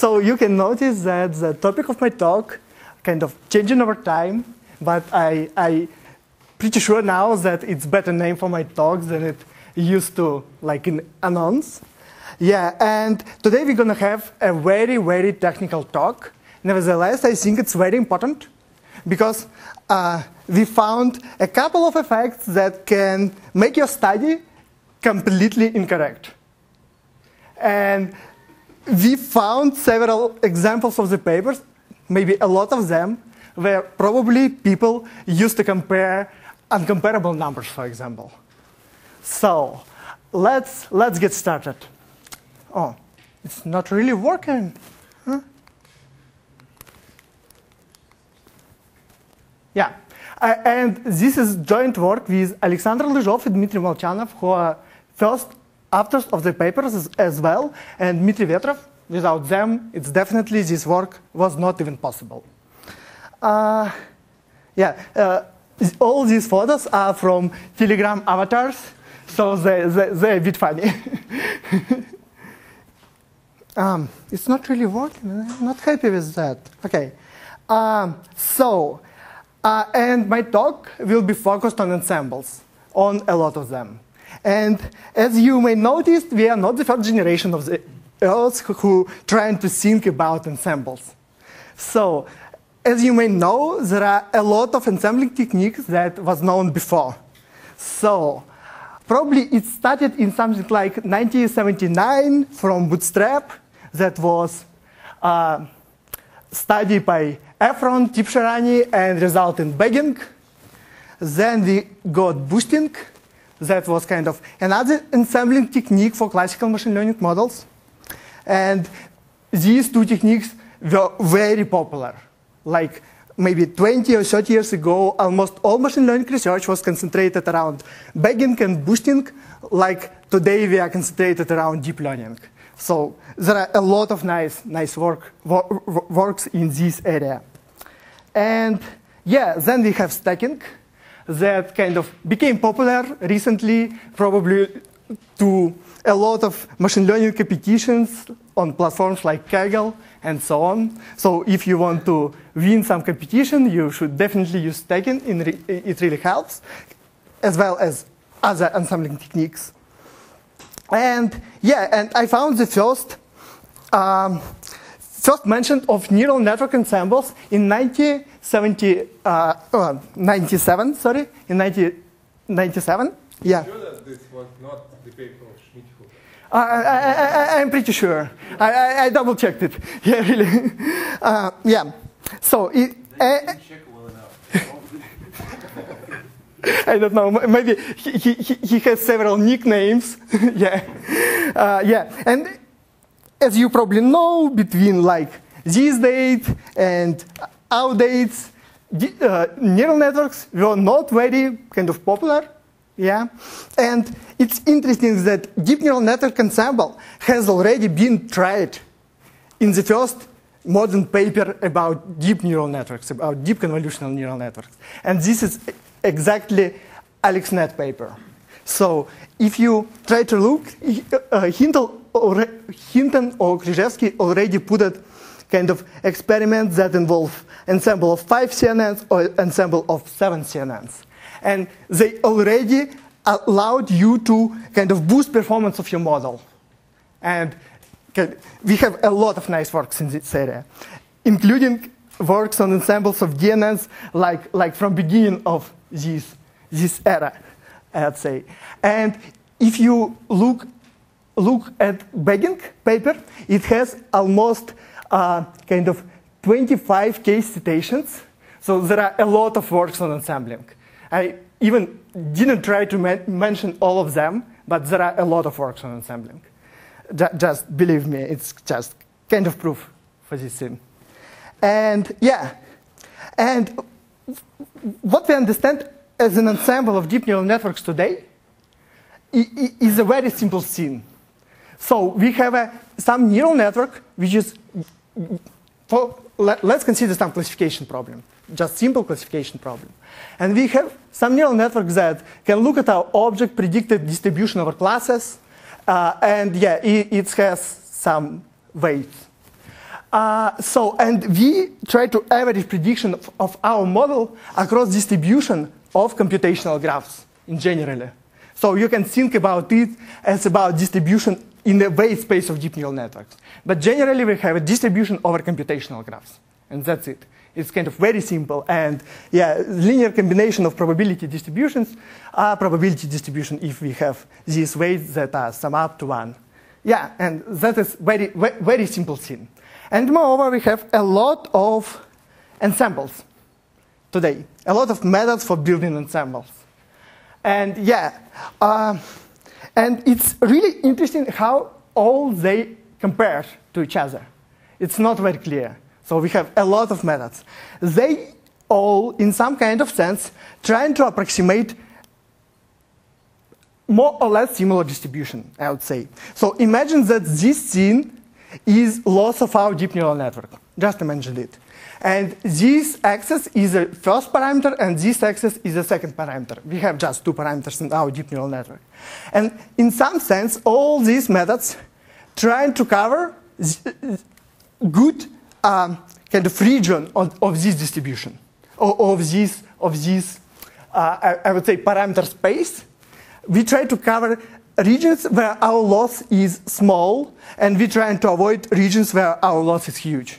so you can notice that the topic of my talk kind of changing over time, but I, I pretty sure now that it's better name for my talks than it used to, like in announce. Yeah, and today we're gonna have a very, very technical talk. Nevertheless, I think it's very important because uh, we found a couple of effects that can make your study completely incorrect. And we found several examples of the papers, maybe a lot of them, where probably people used to compare uncomparable numbers, for example. So let's, let's get started. Oh, it's not really working. Huh? Yeah. Uh, and this is joint work with Alexander Lyzhov and Dmitry Molchanov, who are first authors of the papers as, as well, and Dmitry Vetrov. Without them, it's definitely this work was not even possible. Uh, yeah, uh, all these photos are from Telegram avatars, so they, they, they're a bit funny. um, it's not really working. I'm not happy with that. Okay. Um, so, uh, and my talk will be focused on ensembles, on a lot of them. And as you may notice, we are not the first generation of the Earth who trying to think about ensembles. So, as you may know, there are a lot of ensembling techniques that was known before. So, probably it started in something like 1979 from Bootstrap that was uh, studied by Efron, Tibshirani, and result in bagging. Then we got boosting, that was kind of another ensembling technique for classical machine learning models. And these two techniques were very popular. Like maybe 20 or 30 years ago, almost all machine learning research was concentrated around bagging and boosting, like today we are concentrated around deep learning. So there are a lot of nice, nice work, works in this area. And yeah, then we have stacking that kind of became popular recently, probably to a lot of machine learning competitions on platforms like Kaggle and so on. So if you want to win some competition, you should definitely use stacking. It really helps, as well as other ensembling techniques. And yeah, and I found the first um, first mention of neural network ensembles in 1970, uh, uh, 97, sorry, in 1997. Yeah. Sure that this was not the paper of schmidt uh, I, am pretty sure. I, I, I, double checked it. Yeah, really. Uh, yeah. So it. Uh, I don't know. Maybe he, he, he has several nicknames. yeah. Uh, yeah. And as you probably know, between like this date and our dates, uh, neural networks were not very kind of popular. Yeah, and it's interesting that deep neural network ensemble has already been tried in the first modern paper about deep neural networks, about deep convolutional neural networks. And this is exactly AlexNet paper. So if you try to look, uh, Hinton or Krizhevsky already put it kind of experiments that involve ensemble of five CNNs or ensemble of seven CNNs. And they already allowed you to kind of boost performance of your model. And we have a lot of nice works in this area, including works on ensembles of DNNs like, like from beginning of this, this era, I'd say. And if you look, look at Bagging paper, it has almost uh, kind of 25 case citations. So there are a lot of works on ensembling. I even didn't try to mention all of them, but there are a lot of works on ensembling. just believe me, it's just kind of proof for this thing. And yeah, and what we understand as an ensemble of deep neural networks today is a very simple scene. So we have a, some neural network which is, for, let, us consider some classification problem, just simple classification problem. And we have some neural networks that can look at our object predicted distribution over classes, uh, and yeah, it, it, has some weight. Uh, so, and we try to average prediction of, of, our model across distribution of computational graphs in generally. So you can think about it as about distribution in the weight space of deep neural networks. But generally we have a distribution over computational graphs, and that's it. It's kind of very simple, and yeah, linear combination of probability distributions are probability distribution if we have these weights that are sum up to one. Yeah, and that is very, very simple thing. And moreover, we have a lot of ensembles today, a lot of methods for building ensembles. And yeah, uh, and it's really interesting how all they compare to each other. It's not very clear. So we have a lot of methods. They all, in some kind of sense, trying to approximate more or less similar distribution, I would say. So imagine that this scene is loss of our deep neural network. Just imagine it. And this axis is the first parameter, and this axis is the second parameter. We have just two parameters in our deep neural network. And in some sense, all these methods trying to cover good um, kind of region of, of this distribution, of, this, of this uh, I, I would say, parameter space. We try to cover regions where our loss is small, and we try to avoid regions where our loss is huge.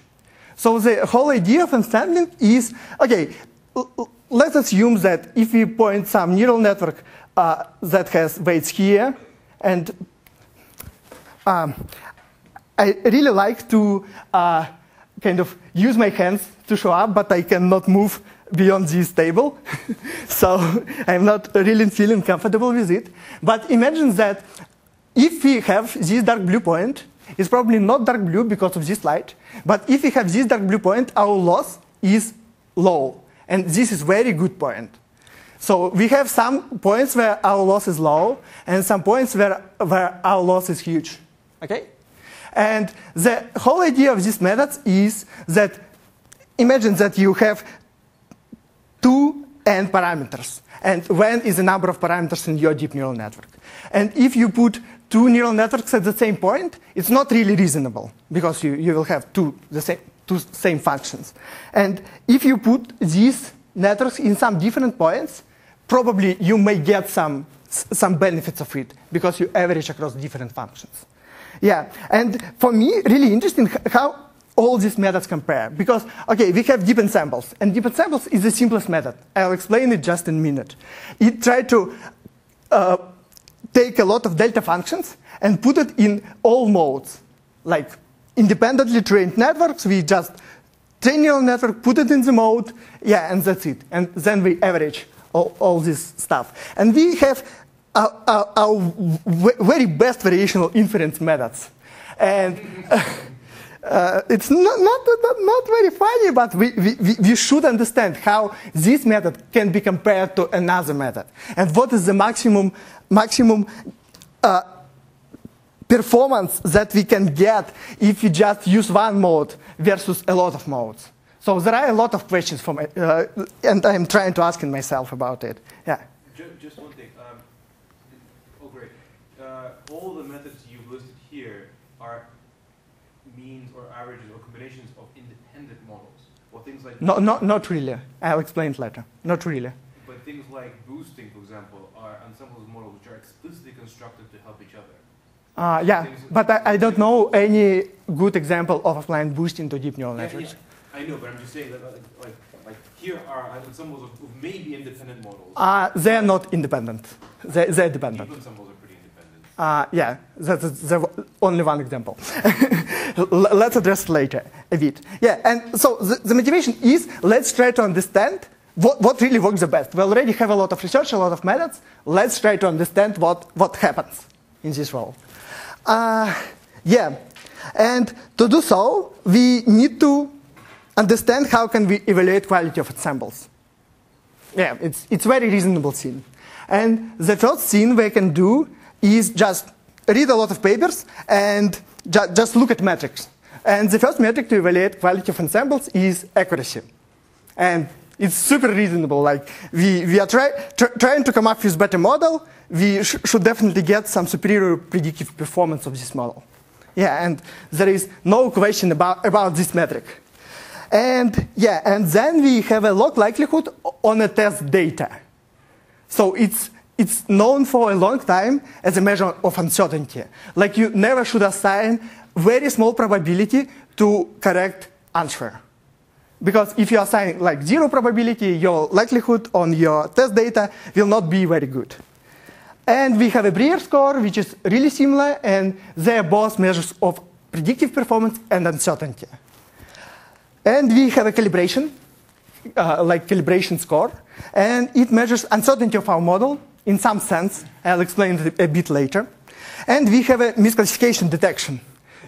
So the whole idea of ensembling is, okay, let's assume that if we point some neural network uh, that has weights here, and um, I really like to uh, kind of use my hands to show up, but I cannot move beyond this table. so I'm not really feeling comfortable with it. But imagine that if we have this dark blue point, it's probably not dark blue because of this light, but if we have this dark blue point, our loss is low. And this is very good point. So we have some points where our loss is low, and some points where, where our loss is huge. Okay? And the whole idea of these methods is that imagine that you have two n parameters, and n is the number of parameters in your deep neural network. And if you put two neural networks at the same point, it's not really reasonable because you, you will have two the same two same functions. And if you put these networks in some different points, probably you may get some some benefits of it because you average across different functions. Yeah, and for me, really interesting how all these methods compare. Because, okay, we have deep ensembles, and deep ensembles is the simplest method. I'll explain it just in a minute. It tried to uh, take a lot of delta functions and put it in all modes. Like independently trained networks, we just train neural network, put it in the mode, yeah, and that's it. And then we average all, all this stuff. And we have our, our, our very best variational inference methods. And uh, uh, it's not, not, not, not, very funny, but we, we, we should understand how this method can be compared to another method. And what is the maximum, maximum uh, performance that we can get if we just use one mode versus a lot of modes. So there are a lot of questions for me, uh, and I'm trying to ask myself about it. Yeah. Just one thing Oh, great! all the methods you've listed here are means or averages or combinations of independent models. Or things like no, not, not really. I'll explain it later. Not really. But things like boosting, for example, are ensembles models which are explicitly constructed to help each other. Uh, yeah, but I, I, don't know any good example of applying boosting to deep neural networks. Yeah, I know, but I'm just saying that like, like, like here are ensembles of, of maybe independent models. Uh, they're not independent. They, they're dependent. Deep ensembles uh, yeah, that's the only one example. let's address later a bit. Yeah, and so the, the motivation is let's try to understand what, what, really works the best. We already have a lot of research, a lot of methods. Let's try to understand what, what happens in this world. Uh, yeah, and to do so, we need to understand how can we evaluate quality of ensembles. Yeah, it's, it's very reasonable thing. And the first thing we can do is just read a lot of papers and ju just look at metrics. And the first metric to evaluate quality of ensembles is accuracy. And it's super reasonable. Like we, we are try, tr trying to come up with better model. We sh should definitely get some superior predictive performance of this model. Yeah, and there is no question about, about this metric. And yeah, and then we have a log likelihood on a test data. So it's, it's known for a long time as a measure of uncertainty. Like you never should assign very small probability to correct answer. Because if you assign like zero probability, your likelihood on your test data will not be very good. And we have a Brier score, which is really similar, and they are both measures of predictive performance and uncertainty. And we have a calibration, uh, like calibration score, and it measures uncertainty of our model in some sense. I'll explain it a bit later. And we have a misclassification detection,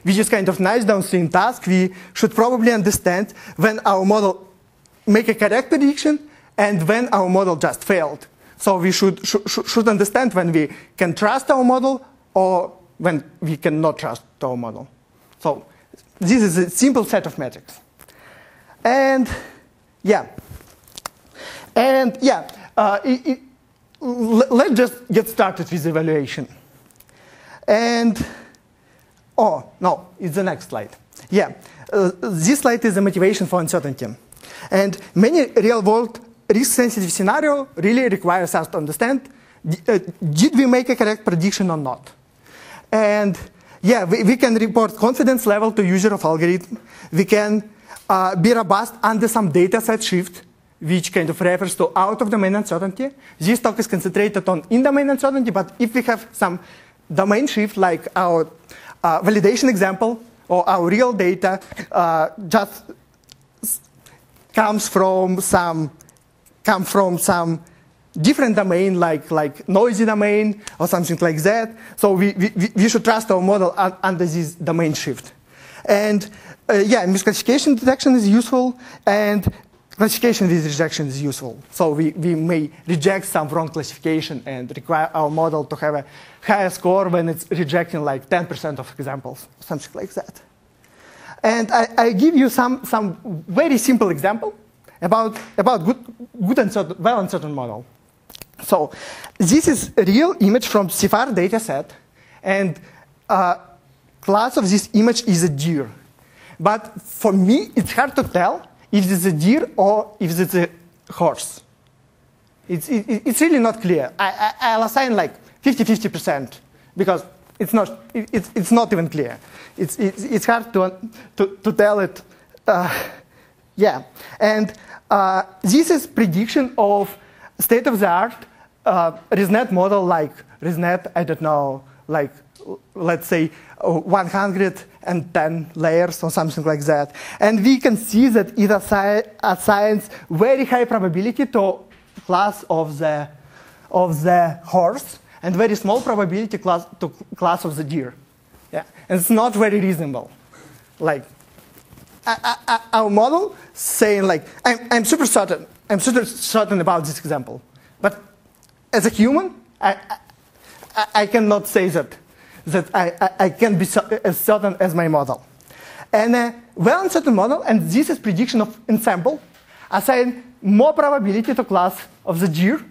which is kind of nice downstream task. We should probably understand when our model make a correct prediction and when our model just failed. So we should, sh should understand when we can trust our model or when we cannot trust our model. So this is a simple set of metrics. And yeah, and yeah, uh, it, it, let's just get started with evaluation. And, oh, no, it's the next slide. Yeah, uh, this slide is the motivation for uncertainty. And many real-world risk-sensitive scenario really requires us to understand, uh, did we make a correct prediction or not? And yeah, we, we can report confidence level to user of algorithm. We can uh, be robust under some data set shift, which kind of refers to out-of-domain uncertainty. This talk is concentrated on in-domain uncertainty, but if we have some domain shift, like our uh, validation example or our real data, uh, just comes from some come from some different domain, like like noisy domain or something like that. So we we, we should trust our model under this domain shift, and uh, yeah, misclassification detection is useful, and classification with rejection is useful. So we, we may reject some wrong classification and require our model to have a higher score when it's rejecting like 10% of examples, something like that. And I, I, give you some, some very simple example about, about good, good uncertain, well uncertain model. So this is a real image from CIFAR dataset, and uh, class of this image is a deer. But for me, it's hard to tell if it's a deer or if it's a horse. It's, it, it's really not clear. I, I, will assign like 50-50% because it's not, it, it's, it's not even clear. It's, it's, it's hard to, to, to tell it. Uh, yeah, and uh, this is prediction of state-of-the-art uh, ResNet model like ResNet, I don't know, like let's say 110 layers or something like that. And we can see that it assigns very high probability to class of the, of the horse and very small probability class to class of the deer. Yeah. And it's not very reasonable. Like, our model saying like, I'm, I'm super certain, I'm super certain about this example. But as a human, I, I, I cannot say that that I, I, I can be as certain as my model. And a well uncertain model, and this is prediction of ensemble, assign more probability to class of the deer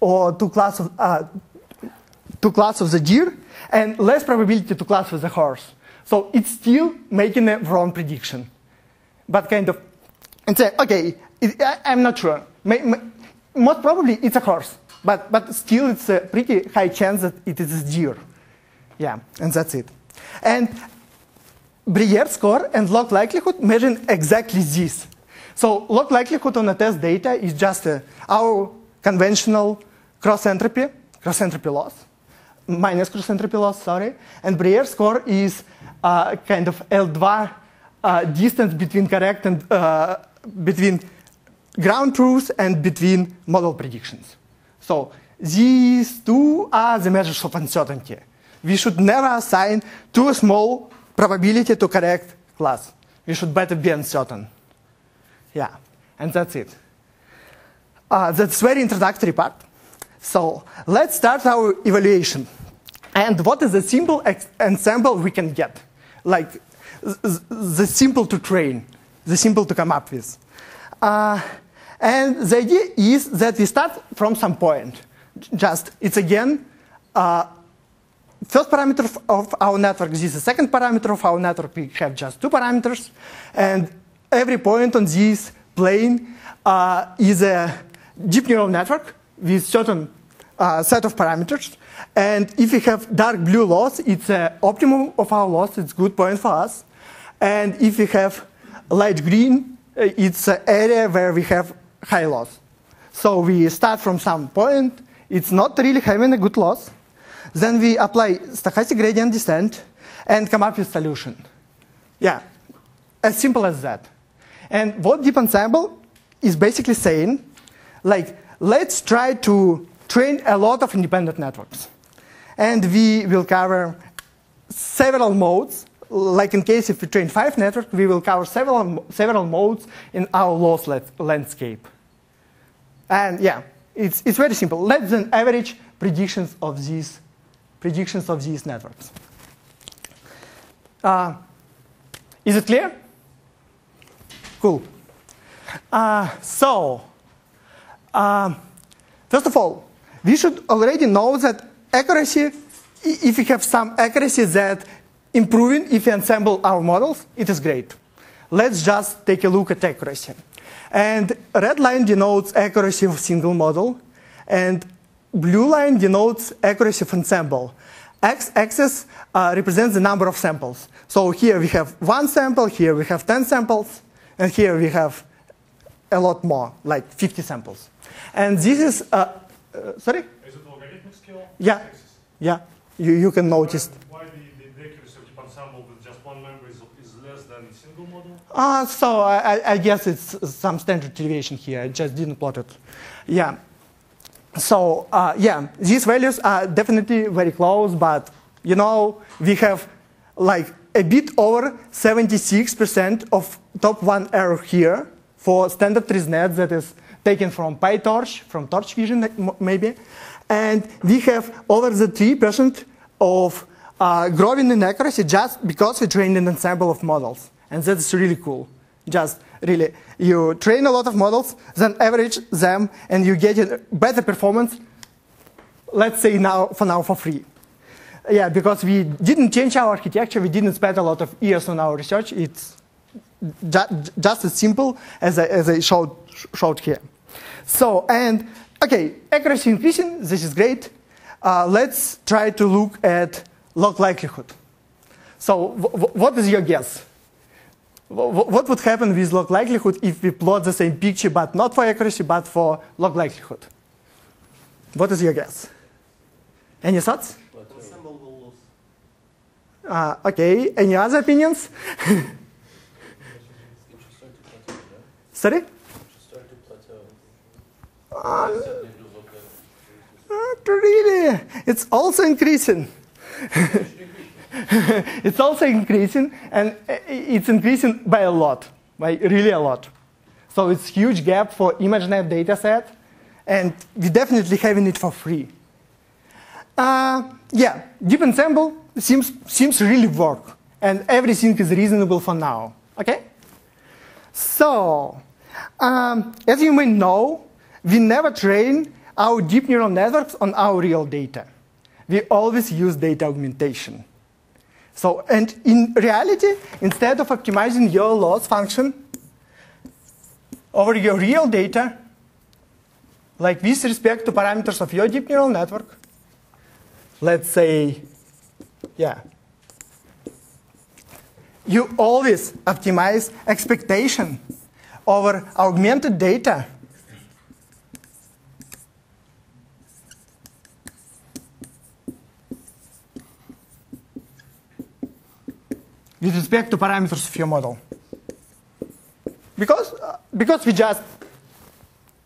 or to class of, uh, to class of the deer and less probability to class of the horse. So it's still making a wrong prediction. But kind of, and say, okay, it, I, am not sure. May, may, most probably it's a horse, but, but still it's a pretty high chance that it is a deer. Yeah, and that's it. And Brier score and log likelihood measure exactly this. So log likelihood on a test data is just uh, our conventional cross entropy, cross entropy loss, minus cross entropy loss, sorry. And Brier score is uh, kind of L2 uh, distance between correct and uh, between ground truth and between model predictions. So these two are the measures of uncertainty we should never assign too small probability to correct class. We should better be uncertain. Yeah, and that's it. Uh, that's very introductory part. So let's start our evaluation. And what is the simple ensemble we can get? Like the simple to train, the simple to come up with. Uh, and the idea is that we start from some point. Just, it's again uh, first parameter of, our network. This is the second parameter of our network. We have just two parameters, and every point on this plane uh, is a deep neural network with certain uh, set of parameters. And if we have dark blue loss, it's an optimum of our loss. It's good point for us. And if we have light green, uh, it's an area where we have high loss. So we start from some point. It's not really having a good loss. Then we apply stochastic gradient descent and come up with solution. Yeah, as simple as that. And what deep ensemble is basically saying, like, let's try to train a lot of independent networks. And we will cover several modes. Like in case if we train five networks, we will cover several, several modes in our loss landscape. And yeah, it's, it's very simple. Let's then average predictions of these predictions of these networks. Uh, is it clear? Cool. Uh, so, uh, first of all, we should already know that accuracy, if we have some accuracy that improving if we ensemble our models, it is great. Let's just take a look at accuracy. And red line denotes accuracy of single model, and blue line denotes accuracy of ensemble. X-axis uh, represents the number of samples. So here we have one sample, here we have 10 samples, and here we have a lot more, like 50 samples. And this is, uh, uh, sorry? Is it logarithmic scale? Yeah. Yeah, you, you can notice. Why the, the, the accuracy of the ensemble with just one member is, is less than single model? Uh, so I, I- I guess it's some standard deviation here. I just didn't plot it. Yeah. So uh, yeah, these values are definitely very close, but you know we have like a bit over 76% of top one error here for standard ResNet that is taken from PyTorch, from Torch Vision maybe, and we have over the 3% of uh, growing inaccuracy just because we trained an ensemble of models, and that's really cool. Just really, you train a lot of models, then average them, and you get a better performance. Let's say now for now for free. Yeah, because we didn't change our architecture, we didn't spend a lot of years on our research. It's ju- just as simple as I, as I showed, showed here. So, and okay, accuracy increasing, this is great. Uh, let's try to look at log likelihood. So, what is your guess? What would happen with log likelihood if we plot the same picture, but not for accuracy, but for log likelihood? What is your guess? Any thoughts? Uh, okay, any other opinions? Sorry? Uh, not really. It's also increasing. it's also increasing, and uh, it's increasing by a lot, by really a lot. So it's huge gap for ImageNet dataset, and we definitely having it for free. Uh, yeah, deep ensemble seems seems really work, and everything is reasonable for now. Okay. So, um, as you may know, we never train our deep neural networks on our real data. We always use data augmentation. So, and in reality, instead of optimizing your loss function over your real data, like with respect to parameters of your deep neural network, let's say, yeah, you always optimize expectation over augmented data. With respect to parameters of your model. Because, uh, because we just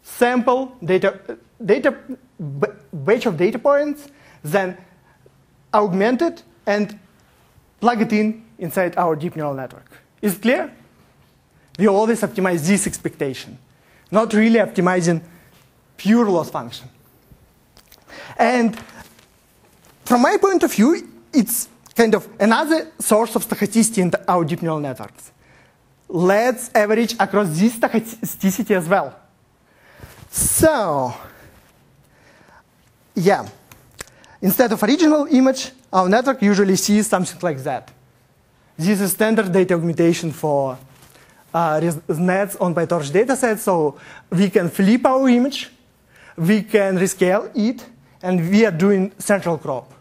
sample data, data b- batch of data points, then augment it and plug it in inside our deep neural network. Is it clear? We always optimize this expectation, not really optimizing pure loss function. And from my point of view, it's kind of another source of stochasticity in our deep neural networks. Let's average across this stochasticity as well. So, yeah. instead of original image, our network usually sees something like that. This is standard data augmentation for uh, nets on PyTorch dataset. So we can flip our image, we can rescale it, and we are doing central crop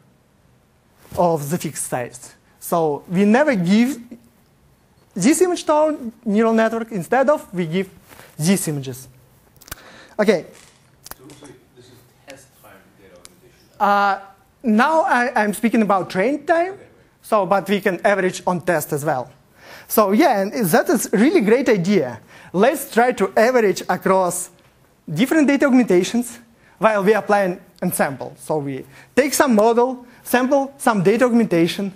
of the fixed size. So we never give this image to our neural network. Instead of, we give these images. Okay, So, so this is test time data augmentation. uh, now I, I'm speaking about train time. Okay, So, but we can average on test as well. So yeah, and that is really great idea. Let's try to average across different data augmentations while we apply an ensemble. So we take some model, sample some data augmentation,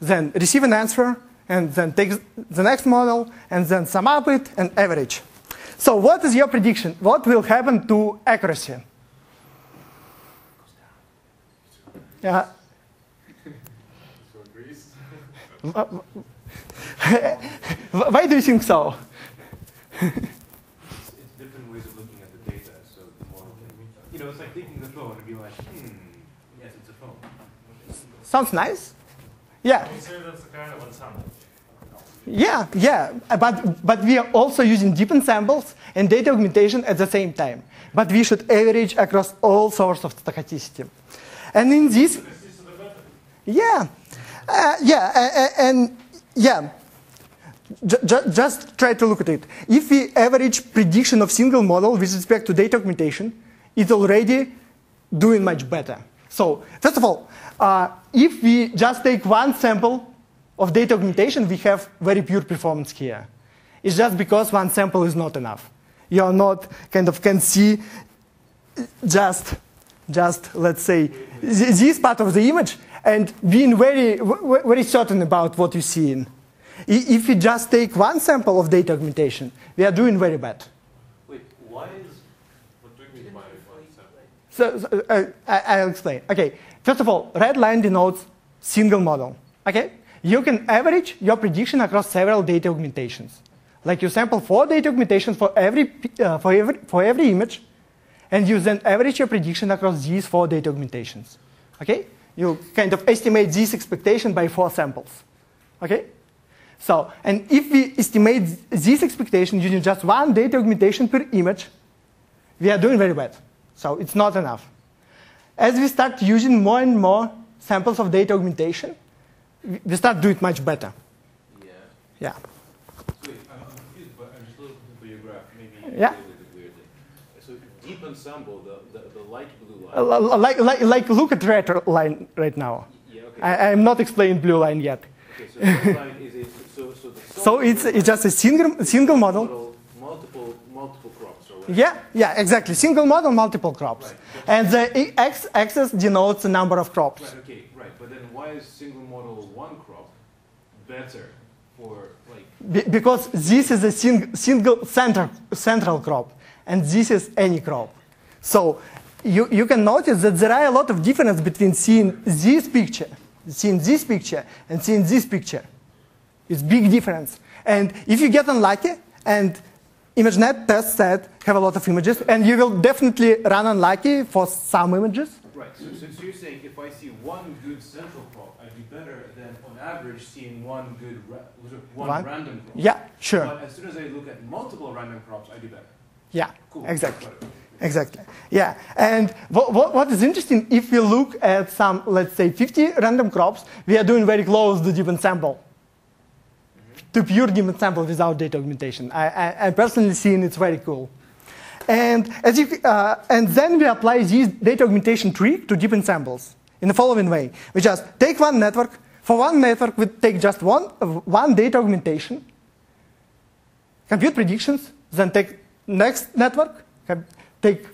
then receive an answer, and then take the next model, and then sum up it and average. So what is your prediction? What will happen to accuracy? Yeah. Why do you think so? It's, it's different ways of looking at the data, so the model can, you know, it's like taking the phone and being like, hmm, yes, it's a phone. Sounds nice. Yeah, I say that's a kind of ensemble. yeah, yeah. But but we are also using deep ensembles and data augmentation at the same time. But we should average across all sorts of stochasticity. And in this, This is the better. yeah, uh, yeah, uh, uh, and yeah. Ju- just try to look at it. If we average prediction of single model with respect to data augmentation, it's already doing much better. So, first of all, uh, if we just take one sample of data augmentation, we have very pure performance here. It's just because one sample is not enough. You're not kind of can see just, just let's say, this part of the image and being very, very certain about what you see. If we just take one sample of data augmentation, we are doing very bad. Wait, why is What do you mean by one sample? So, so, uh, I, I'll explain. Okay, first of all, red line denotes single model. Okay, you can average your prediction across several data augmentations. Like you sample four data augmentations for every uh, for every for every image, and you then average your prediction across these four data augmentations. Okay, you kind of estimate this expectation by four samples. Okay. So, and if we estimate this expectation using just one data augmentation per image, we are doing very bad. So it's not enough. As we start using more and more samples of data augmentation, we- start doing it much better. yeah? Yeah. So wait, I'm, I'm confused, but I'm just looking for your graph, maybe. Yeah. So deep ensemble, the, the, the light blue line. li- Like, like, like look at red line right now. Yeah, okay. I, I'm not explaining blue line yet. okay, so line is a, so, so the So it's, it's just a single, single model. model, multiple, multiple crops or whatever. Yeah, yeah, exactly. Single model, multiple crops. Right. And the x-axis denotes the number of crops. Right, okay, right, but then why is single model one crop better for, like, Be- because this is a sing- single center, central crop, and this is any crop. So you, you can notice that there are a lot of difference between seeing this picture, seeing this picture, and seeing this picture. It's big difference. And if you get unlucky, and ImageNet test set have a lot of images, and you will definitely run unlucky for some images. right, so, so, so you're saying if I see one good central crop, I'd be better than on average seeing one good, ra- one One? random crop? Yeah, sure. But as soon as I look at multiple random crops, I do better. Yeah, Cool. exactly. Exactly. Yeah. And what, what, what is interesting, if we look at some, let's say, 50 random crops, we are doing very close to deep ensemble. To pure deep ensemble without data augmentation. I, I, I personally seen it's very cool. And, as you, uh, and then we apply this data augmentation trick to deep ensembles in the following way. We just take one network. For one network, we take just one, uh, one data augmentation, compute predictions, then take next network, take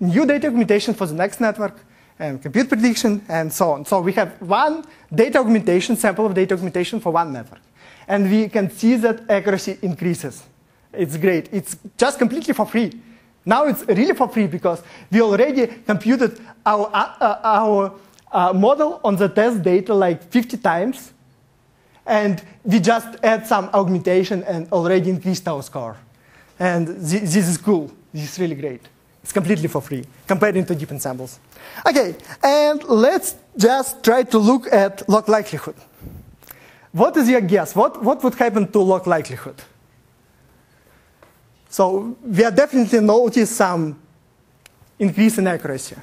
new data augmentation for the next network, and compute prediction, and so on. So we have one data augmentation, sample of data augmentation for one network. And we can see that accuracy increases. It's great. It's just completely for free. Now it's really for free because we already computed our, uh, uh, our uh, model on the test data like 50 times, and we just add some augmentation and already increased our score. And thi- this is cool. This is really great. It's completely for free, comparing to deep ensembles. Okay, and let's just try to look at log likelihood. What is your guess? What, what would happen to log likelihood? So we are definitely notice some increase in accuracy.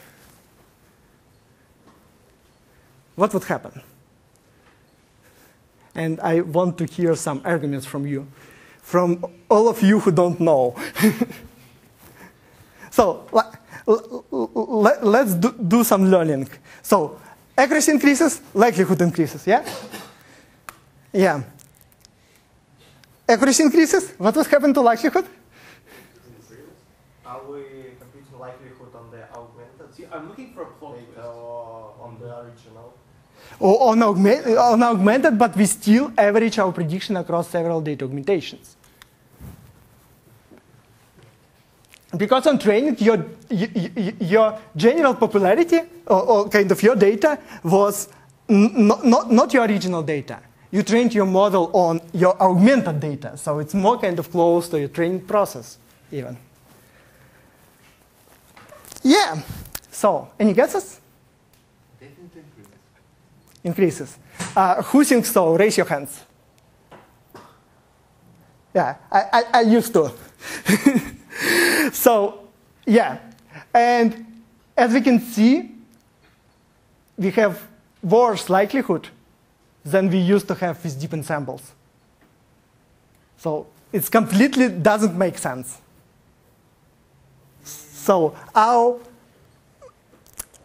What would happen? And I want to hear some arguments from you, from all of you who don't know. so let, us do, do some learning. So accuracy increases, likelihood increases, yeah? Yeah. Accuracy increases, what will happen to likelihood? Are we computing likelihood on the augmented See, I'm looking for a plot twist. on the original? Or on, augment, on augmented, but we still average our prediction across several data augmentations. Because on training, your, your general popularity, or, or kind of your data, was not, not, not your original data. You trained your model on your augmented data, so it's more kind of close to your training process, even. Yeah, so any guesses? increases. Uh, who thinks so? Raise your hands. Yeah, I, I, I used to. so, yeah. And as we can see, we have worse likelihood than we used to have with deep ensembles. So it completely doesn't make sense. So our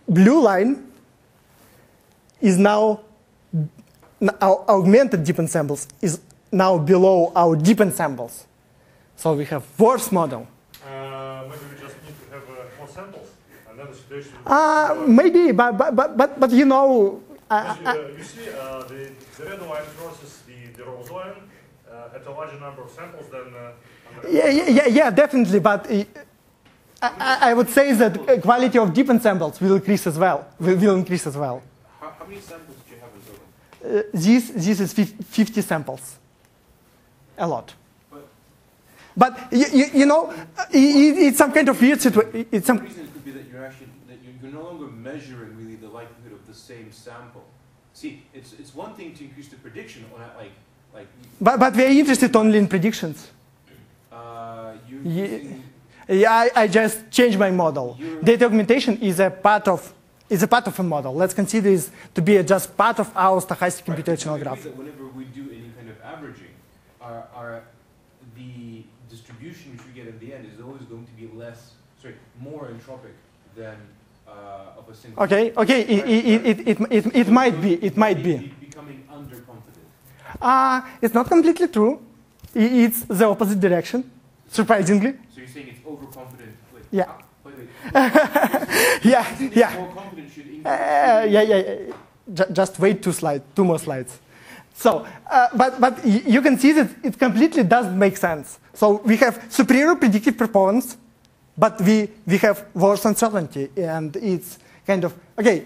blue line is now, our augmented deep ensembles is now below our deep ensembles. So we have worse model. Uh, maybe we just need to have uh, more samples, and then the situation. Uh, maybe, but, but, but, but, but you know. Uh, you, uh, you see, uh, the, the red line versus the, the rose line uh, at a larger number of samples than. yeah, yeah, yeah, definitely, but. I, I would say that quality of deep ensembles will increase as well. Will, will increase as well. How, how many samples do you have in total? Uh, this, this is 50 samples. A lot. But, but you, you, you know, it, it's some kind of weird situation. It's some. The reason could be that you're actually that you're, you're no longer measuring really the likelihood of the same sample. See, it's it's one thing to increase the prediction on that, like like. But but we're interested only in predictions. Uh. Yeah, yeah I, I just changed my model. Data augmentation is a part of is a part of a model. Let's consider this to be a just part of our stochastic right, computational graph. Whenever we do any kind of averaging, our, our, the distribution which we get in the end is always going to be less, sorry, more entropic than uh, of a single. Okay, okay, it, it, it, it, it, it might be, it might be. Becoming underconfident. Uh, it's not completely true. It's the opposite direction, surprisingly. So you're saying it's overconfident? Wait, yeah. Ah, wait, wait. yeah, yeah. More confident should increase. Uh, yeah, yeah, yeah. Just wait two slides, two more slides. So, uh, but, but you can see that it completely doesn't make sense. So we have superior predictive performance, but we, we have worse uncertainty. And it's kind of, okay,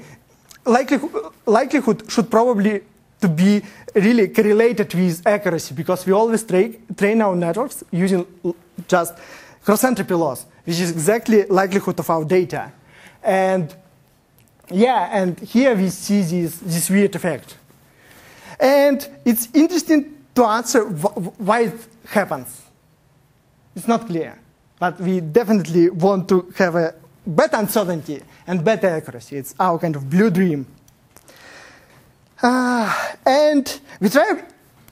likelihood, likelihood should probably to be really correlated with accuracy because we always tra train our networks using just cross-entropy loss, which is exactly likelihood of our data. And yeah, and here we see this, this weird effect. And it's interesting to answer wh why it happens. It's not clear, but we definitely want to have a better uncertainty and better accuracy. It's our kind of blue dream. Uh, and we try,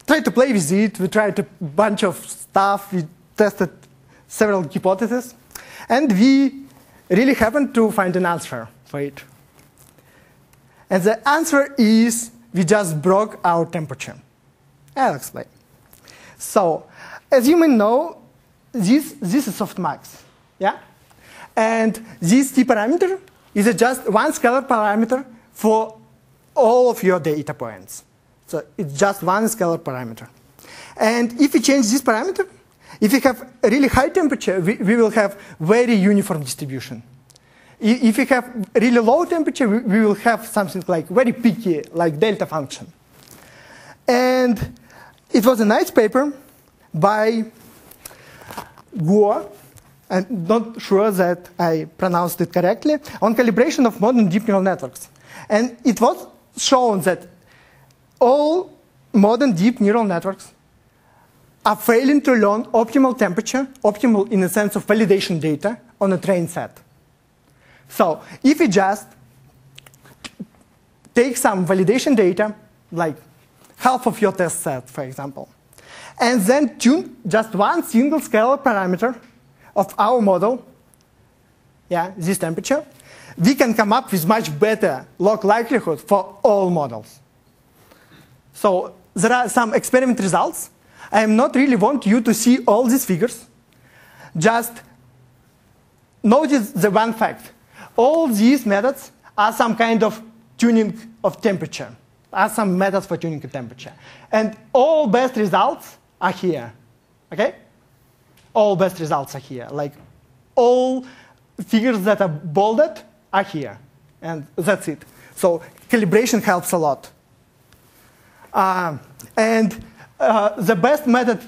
try to play with it. We tried a bunch of stuff. We tested several hypotheses. And we really happened to find an answer for it. And the answer is we just broke our temperature. I'll explain. So, as you may know, this, this is softmax. Yeah? And this t parameter is just one scalar parameter for all of your data points. So it's just one scalar parameter. And if we change this parameter, if we have really high temperature, we, we will have very uniform distribution. If we have really low temperature, we, we will have something like very peaky, like delta function. And it was a nice paper by Guo I'm not sure that I pronounced it correctly, on calibration of modern deep neural networks. And it was shown that all modern deep neural networks are failing to learn optimal temperature, optimal in the sense of validation data on a train set. So if we just take some validation data, like half of your test set, for example, and then tune just one single scalar parameter of our model, yeah, this temperature, we can come up with much better log likelihood for all models. So there are some experiment results. I am not really want you to see all these figures. Just notice the one fact. All these methods are some kind of tuning of temperature, are some methods for tuning of temperature. And all best results are here, okay? All best results are here. Like all figures that are bolded are here. And that's it. So calibration helps a lot. Uh, and uh, the best method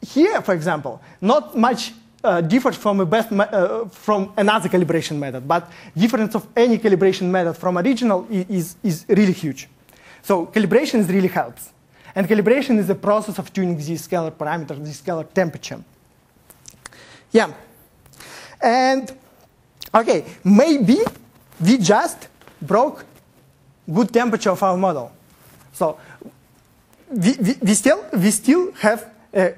here, for example, not much uh, differs from a best uh, from another calibration method, but difference of any calibration method from original is, is really huge. So calibration is really helps. And calibration is the process of tuning these scalar parameters, this scalar temperature. Yeah. And okay, maybe we just broke good temperature of our model. So we, we, we, still, we still have a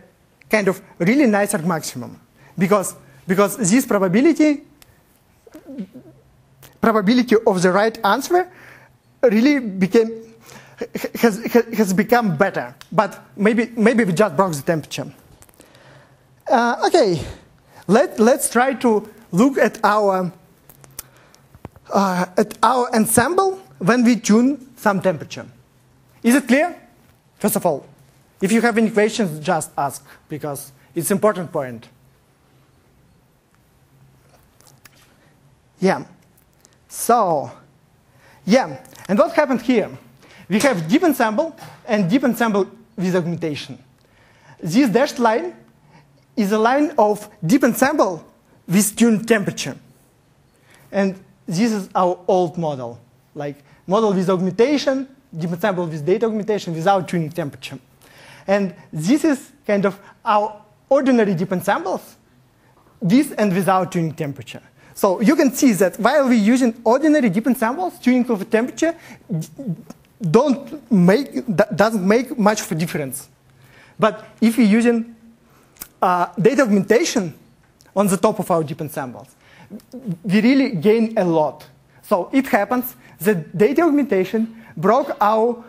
kind of really nice arg maximum because, because this probability probability of the right answer really became has, has become better, but maybe, maybe we just broke the temperature. Uh, okay, Let, let's try to look at our, uh, at our ensemble when we tune some temperature. Is it clear? First of all, if you have any questions, just ask, because it's an important point. Yeah. So, yeah. And what happened here? We have deep ensemble and deep ensemble with augmentation. This dashed line is a line of deep ensemble with tuned temperature. And this is our old model, like model with augmentation, deep ensemble with data augmentation without tuning temperature. And this is kind of our ordinary deep ensembles, with and without tuning temperature. So you can see that while we're using ordinary deep ensembles, tuning of temperature don't make, doesn't make much of a difference. But if you're using uh, data augmentation on the top of our deep ensembles, we really gain a lot. So it happens that data augmentation broke our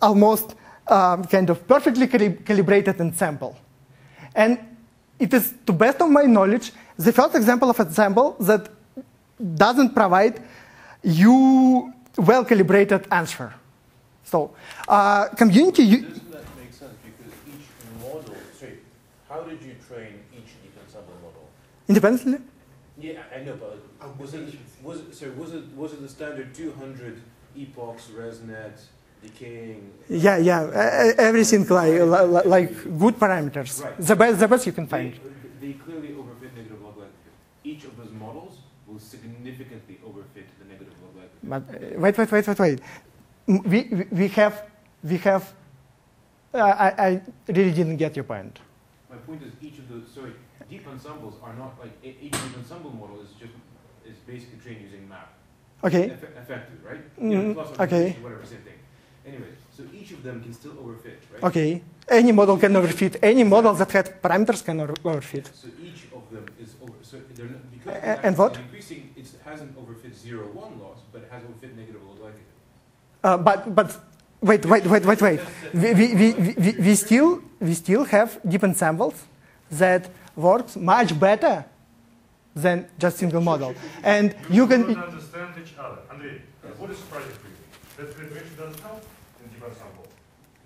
almost um, kind of perfectly calibrated ensemble. And it is, to best of my knowledge, the first example of ensemble that doesn't provide you well-calibrated answer. So, uh, community. Doesn't that make sense? Because each model, sorry, how did you train each deep ensemble model? Independently? Yeah, I know, but was it, was it, sorry, was it, was it the standard 200 epochs, ResNet, decaying? Yeah, yeah, everything like, like good parameters. Right. The best, the best you can find. They, they clearly overfit negative log likelihood. Each of those models will significantly overfit the negative log likelihood. But uh, wait, wait, wait, wait, wait we, we have, we have uh, I, I really didn't get your point. My point is each of the, sorry, deep ensembles are not like, each deep ensemble model is just, is basically trained using MAP. Okay. Eff effective, right? Mm, yeah, plus okay. Whatever, same thing. Anyway, so each of them can still overfit, right? Okay. Any model can overfit. Any model that has parameters can overfit. So each of them is over, so they're not, because and what? increasing, it hasn't overfit zero one loss, but it has overfit negative log likelihood. Uh, but but wait wait wait wait wait. We, we, we, we, we still we still have deep ensembles that works much better than just single model. And you can don't understand each other. Andrei, what is surprising for you? That calibration doesn't help in deep ensemble.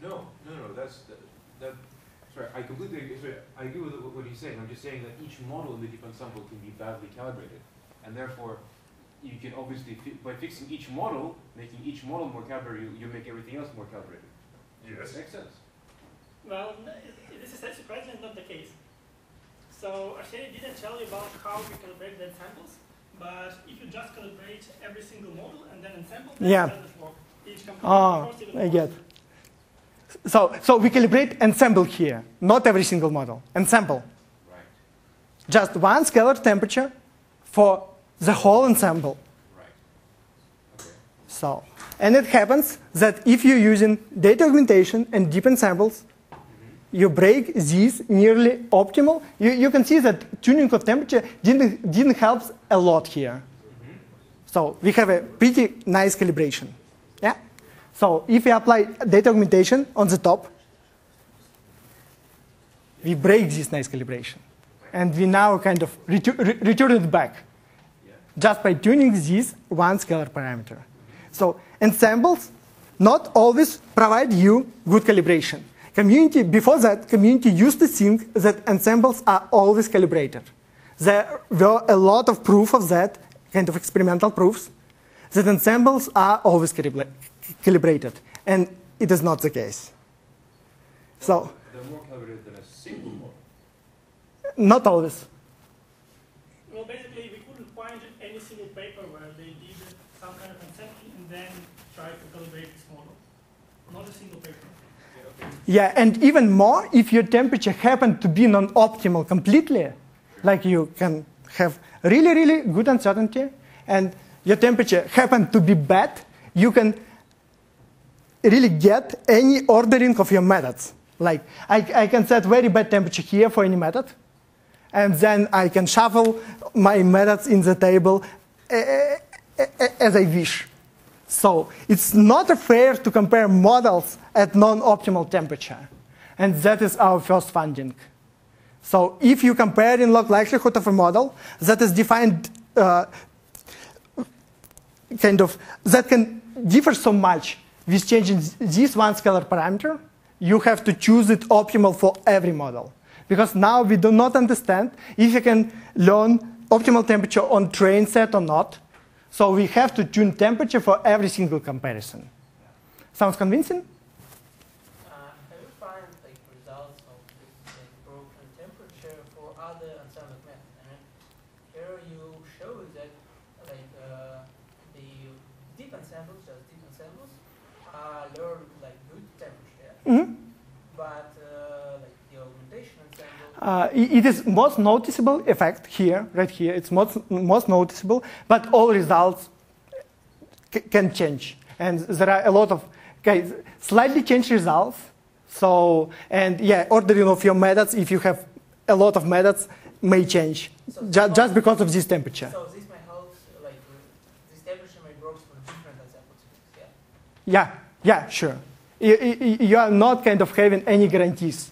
No, no, no. That's that. that sorry, I completely agree. Sorry, I agree with what he's saying. I'm just saying that each model in the deep ensemble can be badly calibrated, and therefore you can obviously, fi by fixing each model, making each model more calibrated, you, you make everything else more calibrated. Yes. Makes sense. Well, this is surprisingly not the case. So Arsenii didn't tell you about how we calibrate the ensembles, but if you just calibrate every single model and then ensemble, then Yeah. it doesn't work. Each Ah, costs I get. So, so we calibrate ensemble here, not every single model. Ensemble. Right, Just one scalar temperature for the whole ensemble. right. Okay. So, and it happens that if you're using data augmentation and deep ensembles, mm-hmm. you break these nearly optimal. You, you can see that tuning of temperature didn't, didn't help a lot here. Mm-hmm. So we have a pretty nice calibration. Yeah? So if we apply data augmentation on the top, we break this nice calibration. And we now kind of retu- re- return it back. Just by tuning this one scalar parameter. So ensembles not always provide you good calibration. Community, before that, community used to think that ensembles are always calibrated. There were a lot of proof of that, kind of experimental proofs, that ensembles are always calibra- calibrated. And it is not the case. So, They're more calibrated than a single model. not always. Well, basically, we couldn't find any single paper where they did some kind of ensemble and then tried to calibrate this model. Not a single paper. Yeah, and even more, if your temperature happened to be non-optimal completely, like you can have really, really good uncertainty, and your temperature happened to be bad, you can really get any ordering of your methods. Like I, I can set very bad temperature here for any method, and then I can shuffle my methods in the table eh, eh, eh, as I wish. So it's not fair to compare models at non-optimal temperature. And that is our first finding. So if you compare in log likelihood of a model that is defined uh, kind of, that can differ so much with changing this one scalar parameter, you have to choose it optimal for every model. Because now we do not understand if you can learn optimal temperature on train set or not. So we have to tune temperature for every single comparison. Sounds convincing? Uh, have you found like results of this like, broken temperature for other ensemble methods? I mean, here you show that like uh, the deep ensembles, just deep ensembles, uh, learn like good temperature, Mhm. but uh, like the augmentation ensemble. Uh, it is most noticeable effect here, right here. It's most, most noticeable, but all results can change. And there are a lot of okay, slightly changed results. So, and yeah, ordering of your methods, if you have a lot of methods, may change So ju- just because of this temperature. So this may help like this temperature may work for different. Yeah. Yeah, yeah, sure. You, you, you are not kind of having any guarantees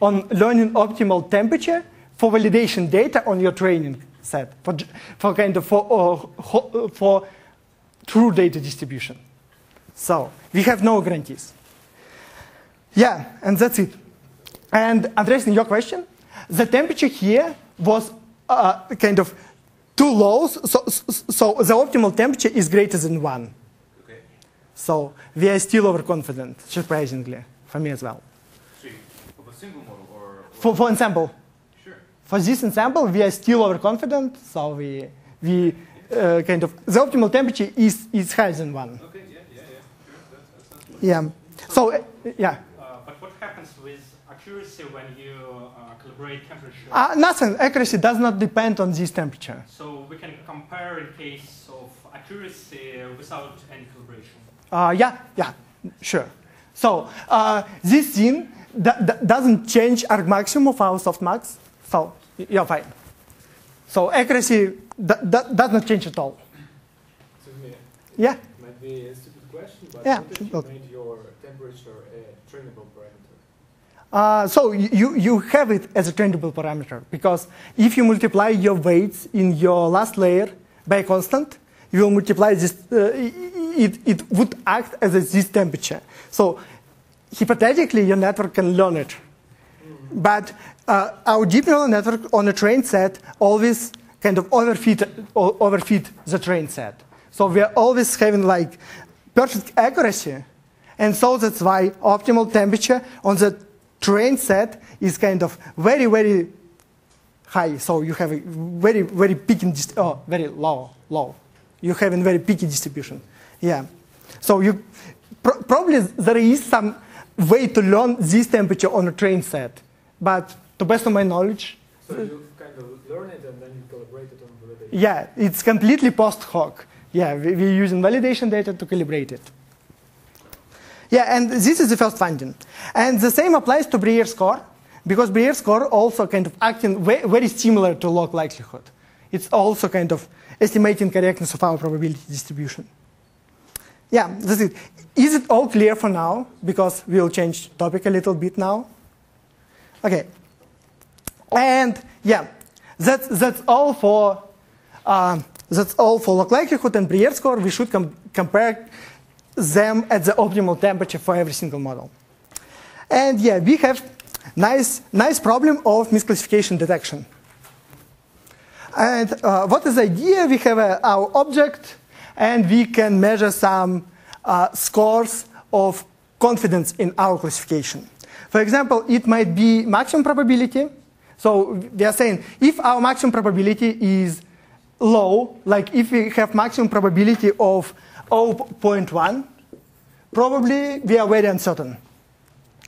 on learning optimal temperature for validation data on your training set for, for kind of for, uh, for true data distribution. So we have no guarantees. Yeah, and that's it. And addressing your question, the temperature here was uh, kind of too low, so, so, the optimal temperature is greater than one. Okay. So we are still overconfident, surprisingly, for me as well. So, of a single model or, or For, for ensemble, sure. for this ensemble, we are still overconfident, so we, we uh, kind of, the optimal temperature is, is higher than one. Okay, yeah, yeah, yeah. Sure. That, that sounds good. Yeah. So, uh, yeah. Uh, but what happens with accuracy when you uh, calibrate temperature? Uh, nothing, accuracy does not depend on this temperature. so we can compare in case of accuracy without any calibration. Uh, yeah, yeah, sure. So uh, this thing that, that doesn't change our maximum of our softmax, so you're fine. So accuracy that, that does not change at all. Excuse me, Yeah. it might be a stupid question, but Yeah, what if you look. made your temperature a trainable parameter? Uh, so you, you have it as a trainable parameter because if you multiply your weights in your last layer by a constant, you will multiply this, uh, it, it would act as a this temperature. So hypothetically, your network can learn it. But uh, our deep neural network on a train set always kind of overfit, overfit the train set. So we are always having like perfect accuracy. And so that's why optimal temperature on the train set is kind of very, very high, so you have a very, very peaking, oh, very low, low. You have a very peaky distribution. Yeah. So you pro- probably there is some way to learn this temperature on a train set, but to best of my knowledge, So you kind of learn it and then you calibrate it on validation. yeah, it's completely post hoc. Yeah, we, we're using validation data to calibrate it. Yeah, and this is the first finding. And the same applies to Brier score, because Brier score also kind of acting ve- very similar to log likelihood. It's also kind of estimating correctness of our probability distribution. Yeah, that's. Is it all clear for now? Because we'll change topic a little bit now. Okay. And yeah, that's, that's all for um, that's all for log likelihood and Brier score. We should com- compare them at the optimal temperature for every single model. And yeah, we have nice, nice problem of misclassification detection. And uh, what is the idea? We have uh, our object, and we can measure some uh, scores of confidence in our classification. For example, it might be maximum probability. So we are saying if our maximum probability is low, like if we have maximum probability of 0.1, probably we are very uncertain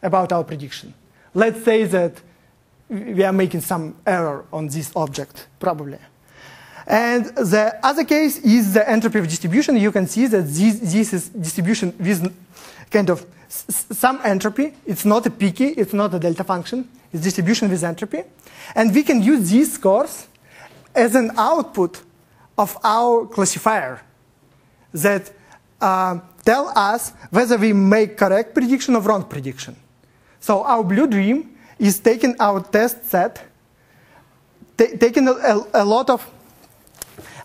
about our prediction. Let's say that we are making some error on this object, probably. And the other case is the entropy of distribution. You can see that this, this is distribution with kind of some entropy. It's not a peaky, it's not a delta function. It's distribution with entropy. And we can use these scores as an output of our classifier that uh, tell us whether we make correct prediction or wrong prediction. So our blue dream is taking our test set, taking a, a, a lot of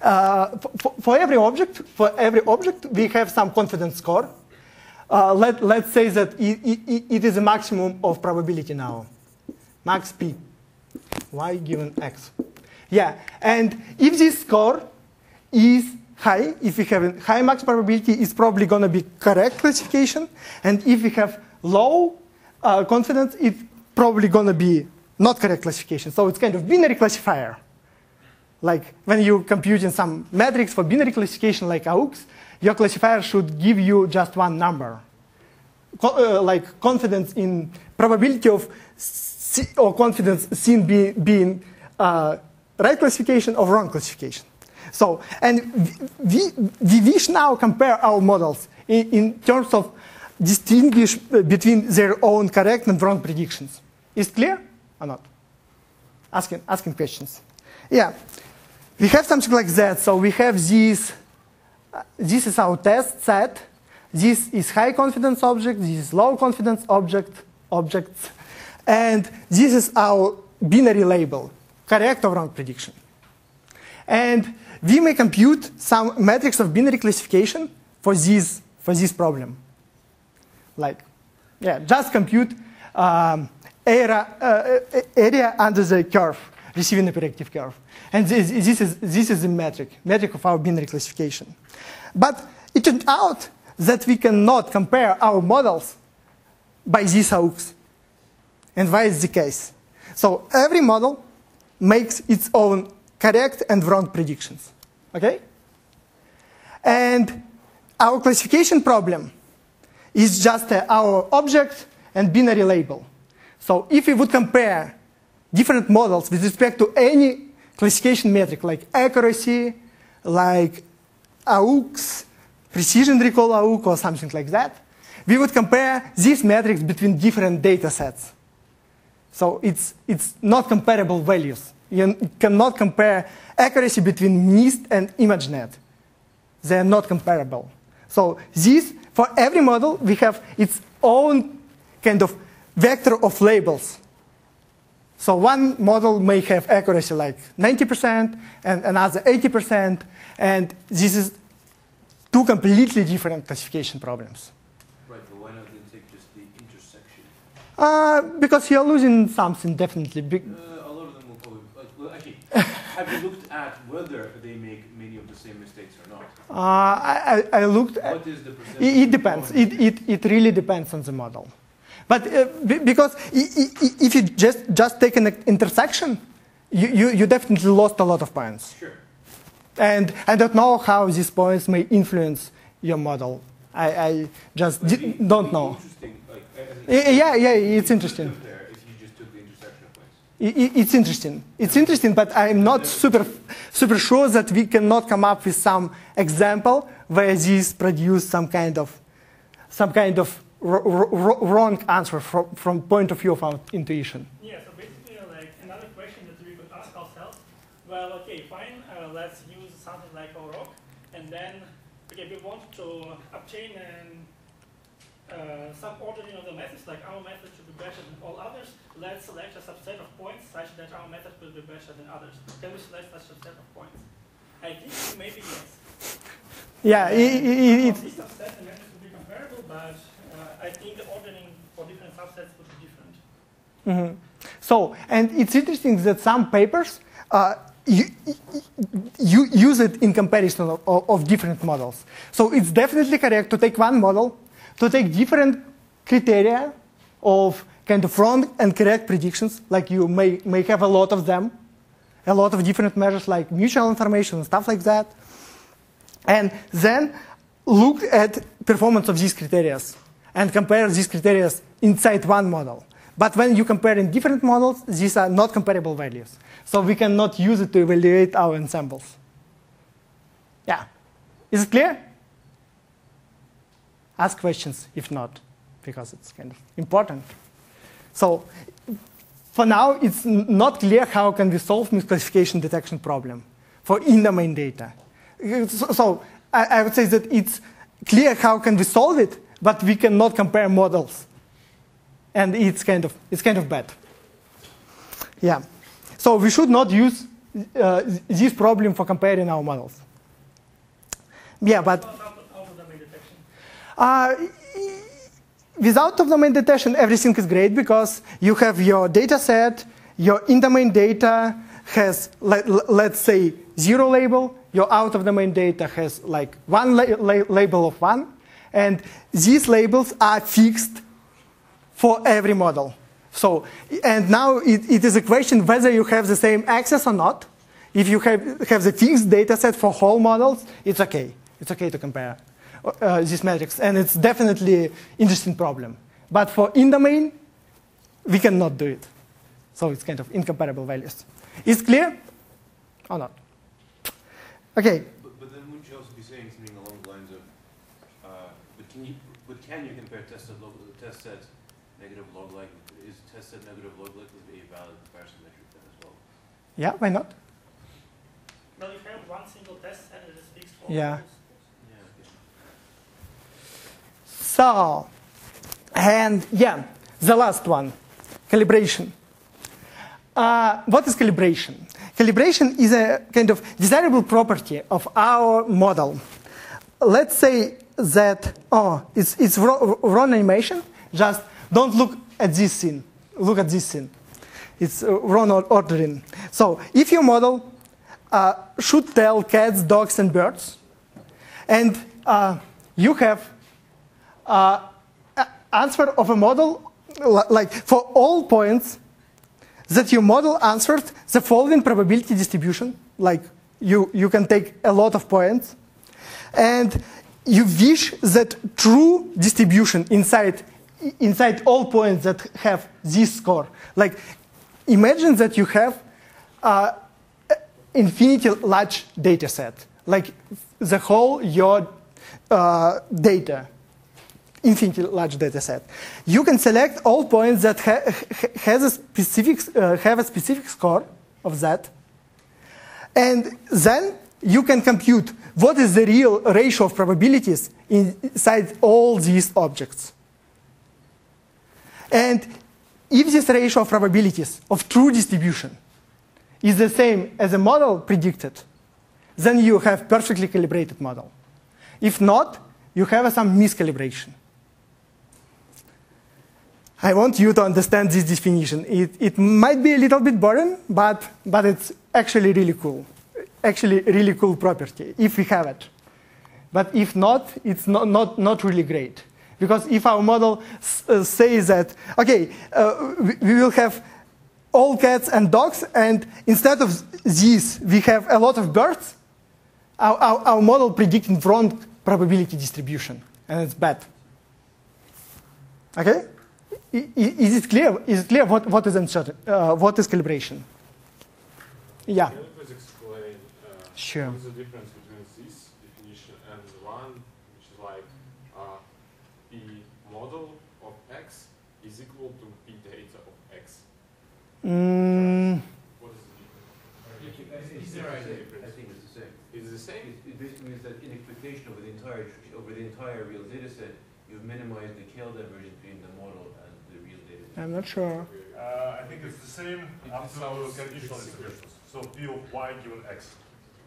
uh, for, for every object, for every object, we have some confidence score. Uh, let, let's say that it, it, it is a maximum of probability now, max p, y given x. Yeah, and if this score is high, if we have a high max probability, it's probably going to be correct classification. And if we have low uh, confidence, it's probably going to be not correct classification. So it's kind of binary classifier. Like when you're computing some metrics for binary classification like AUCs, your classifier should give you just one number. Co- uh, like confidence in probability of or confidence seen be, being uh, right classification or wrong classification. So, and we, we wish now compare our models in, in terms of distinguish uh, between their own correct and wrong predictions. Is clear or not? Asking, asking questions. Yeah, we have something like that. So we have this. This is our test set. This is high confidence object. This is low confidence object objects, and this is our binary label, correct or wrong prediction. And we may compute some metrics of binary classification for this for this problem. Like, yeah, just compute um, uh, area under the curve, receiving a predictive curve. And this, this, is, this is the metric, metric of our binary classification. But it turned out that we cannot compare our models by these AUCs. And why is the case? So every model makes its own correct and wrong predictions. Okay? And our classification problem is just uh, our object and binary label. So if we would compare different models with respect to any classification metric like accuracy, like AUCs, precision recall AUCs, or something like that, we would compare these metrics between different data sets. So it's, it's not comparable values. You cannot compare accuracy between MNIST and ImageNet. They are not comparable. So this, for every model, we have its own kind of vector of labels. So one model may have accuracy like 90% and another 80%, and this is two completely different classification problems. Right, but why not take just the intersection? Uh, because you're losing something definitely. Be- Uh, a lot of them will probably. Like, well, actually, have you looked at whether they make many of the same mistakes or not? uh, I, I I looked at What is the percentage? It, it depends. It, it, it really depends on the model. But uh, be- because i- i- i- if you just, just take an intersection, you, you, you definitely lost a lot of points. Sure. And I don't know how these points may influence your model. I, I just be- don't know. Interesting, like, Yeah, yeah, it's interesting. there if you just took the intersection of points. I- I- It's interesting. It's interesting, but I'm not super, super sure that we cannot come up with some example where these produce some kind of, some kind of wrong answer from, from point of view of our intuition. Yeah, so basically, uh, like another question that we could ask ourselves. Well, okay, fine. Uh, let's use something like AUROC, and then okay, we want to obtain an, uh, some ordering of the methods. Like our method should be better than all others. Let's select a subset of points such that our method will be better than others. Can we select such a subset of points? I think maybe yes. Yeah, i- i- i- For I think the ordering for different subsets would be different. Mhm. So, and it's interesting that some papers uh, you, you use it in comparison of, of, different models. So it's definitely correct to take one model, to take different criteria of kind of wrong and correct predictions, like you may, may have a lot of them, a lot of different measures like mutual information and stuff like that, and then look at performance of these criteria and compare these criteria inside one model. But when you compare in different models, these are not comparable values. So we cannot use it to evaluate our ensembles. Yeah. Is it clear? Ask questions if not, because it's kind of important. So for now, it's not clear how can we solve misclassification detection problem for in-domain data. So, I would say that it's clear how can we solve it, but we cannot compare models. And it's kind of, it's kind of bad. Yeah. So we should not use uh, this problem for comparing our models. Yeah, but uh, without domain detection, everything is great because you have your data set, your in-domain data has, let, let's say, zero label, your out-of-domain data has like one la- la- label of one, and these labels are fixed for every model. So, and now it, it is a question whether you have the same access or not. If you have, have the fixed data set for whole models, it's okay. It's okay to compare uh, these metrics, and it's definitely interesting problem. But for in-domain, we cannot do it. So it's kind of incomparable values. Is clear or not? Okay. But, but then wouldn't you also be saying something along the lines of, uh, but can you, but can you compare test set, log, test set negative log like, is test set negative log likely a valid comparison metric then as well? Yeah, why not? Well, if you have one single test set that is fixed for Yeah. models. Yeah, okay. So, and yeah, the last one, calibration. Uh, what is calibration? Calibration is a kind of desirable property of our model. Let's say that, oh, it's, it's wrong, wrong animation, just don't look at this scene, look at this scene. It's uh, wrong or- ordering. So if your model uh, should tell cats, dogs, and birds, and uh, you have uh, answer of a model, like for all points that your model answered the following probability distribution, like you, you can take a lot of points, and you wish that true distribution inside, inside all points that have this score. Like imagine that you have uh, infinity large data set, like the whole your uh, data, infinity large data set. You can select all points that ha- ha- has a specific, uh, have a specific score of that, and then you can compute what is the real ratio of probabilities inside all these objects. And if this ratio of probabilities of true distribution is the same as the model predicted, then you have perfectly calibrated model. If not, you have some miscalibration. I want you to understand this definition. It, it might be a little bit boring, but, but it's actually really cool. Actually, really cool property, if we have it. But if not, it's not, not, not really great. Because if our model uh, says that, okay, uh, we, will have all cats and dogs, and instead of these, we have a lot of birds. Our, our, our model predicting wrong probability distribution, and it's bad. Okay? Is it clear? Is it clear what, what is uncertain? Uh, what is calibration? Yeah. Can you please explain uh, Sure. what is the difference between this definition and the one which is like uh, P model of X is equal to P data of X? Mm, What is the difference? It's the Difference. I think it's the same. Is it the same? It, it basically means that in expectation over the entire over the entire real data set, you've minimized the KL divergence between the model and the real data set. I'm not sure. Uh, I think it's the same It up to sounds conditional it's- integrations. So P of y given x.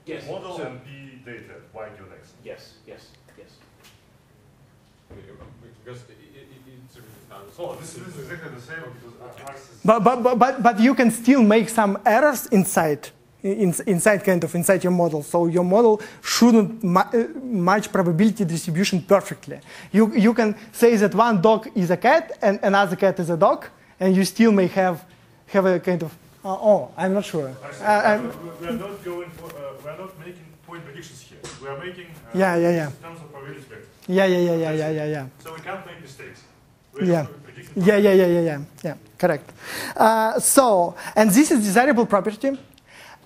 Yes. Model so- and P data, y given x. Yes. Yes. Yes. Because it, it, it, it's So this, this is exactly the same because x is. But, but, but- but, but you can still make some errors inside, in, inside kind of inside your model. So your model shouldn't ma- uh, match probability distribution perfectly. You, you can say that one dog is a cat and another cat is a dog, and you still may have, have a kind of, uh, oh, I'm not sure. Uh, I'm- we- are not going for, uh, we are not making point predictions here. We are making uh, Yeah, yeah, yeah. in terms of probability spectrum. yeah, yeah, yeah, yeah, yeah, yeah, yeah. So we can't make mistakes. Yeah. Yeah, yeah, yeah, yeah, yeah, yeah, correct. Uh, so, and this is desirable property,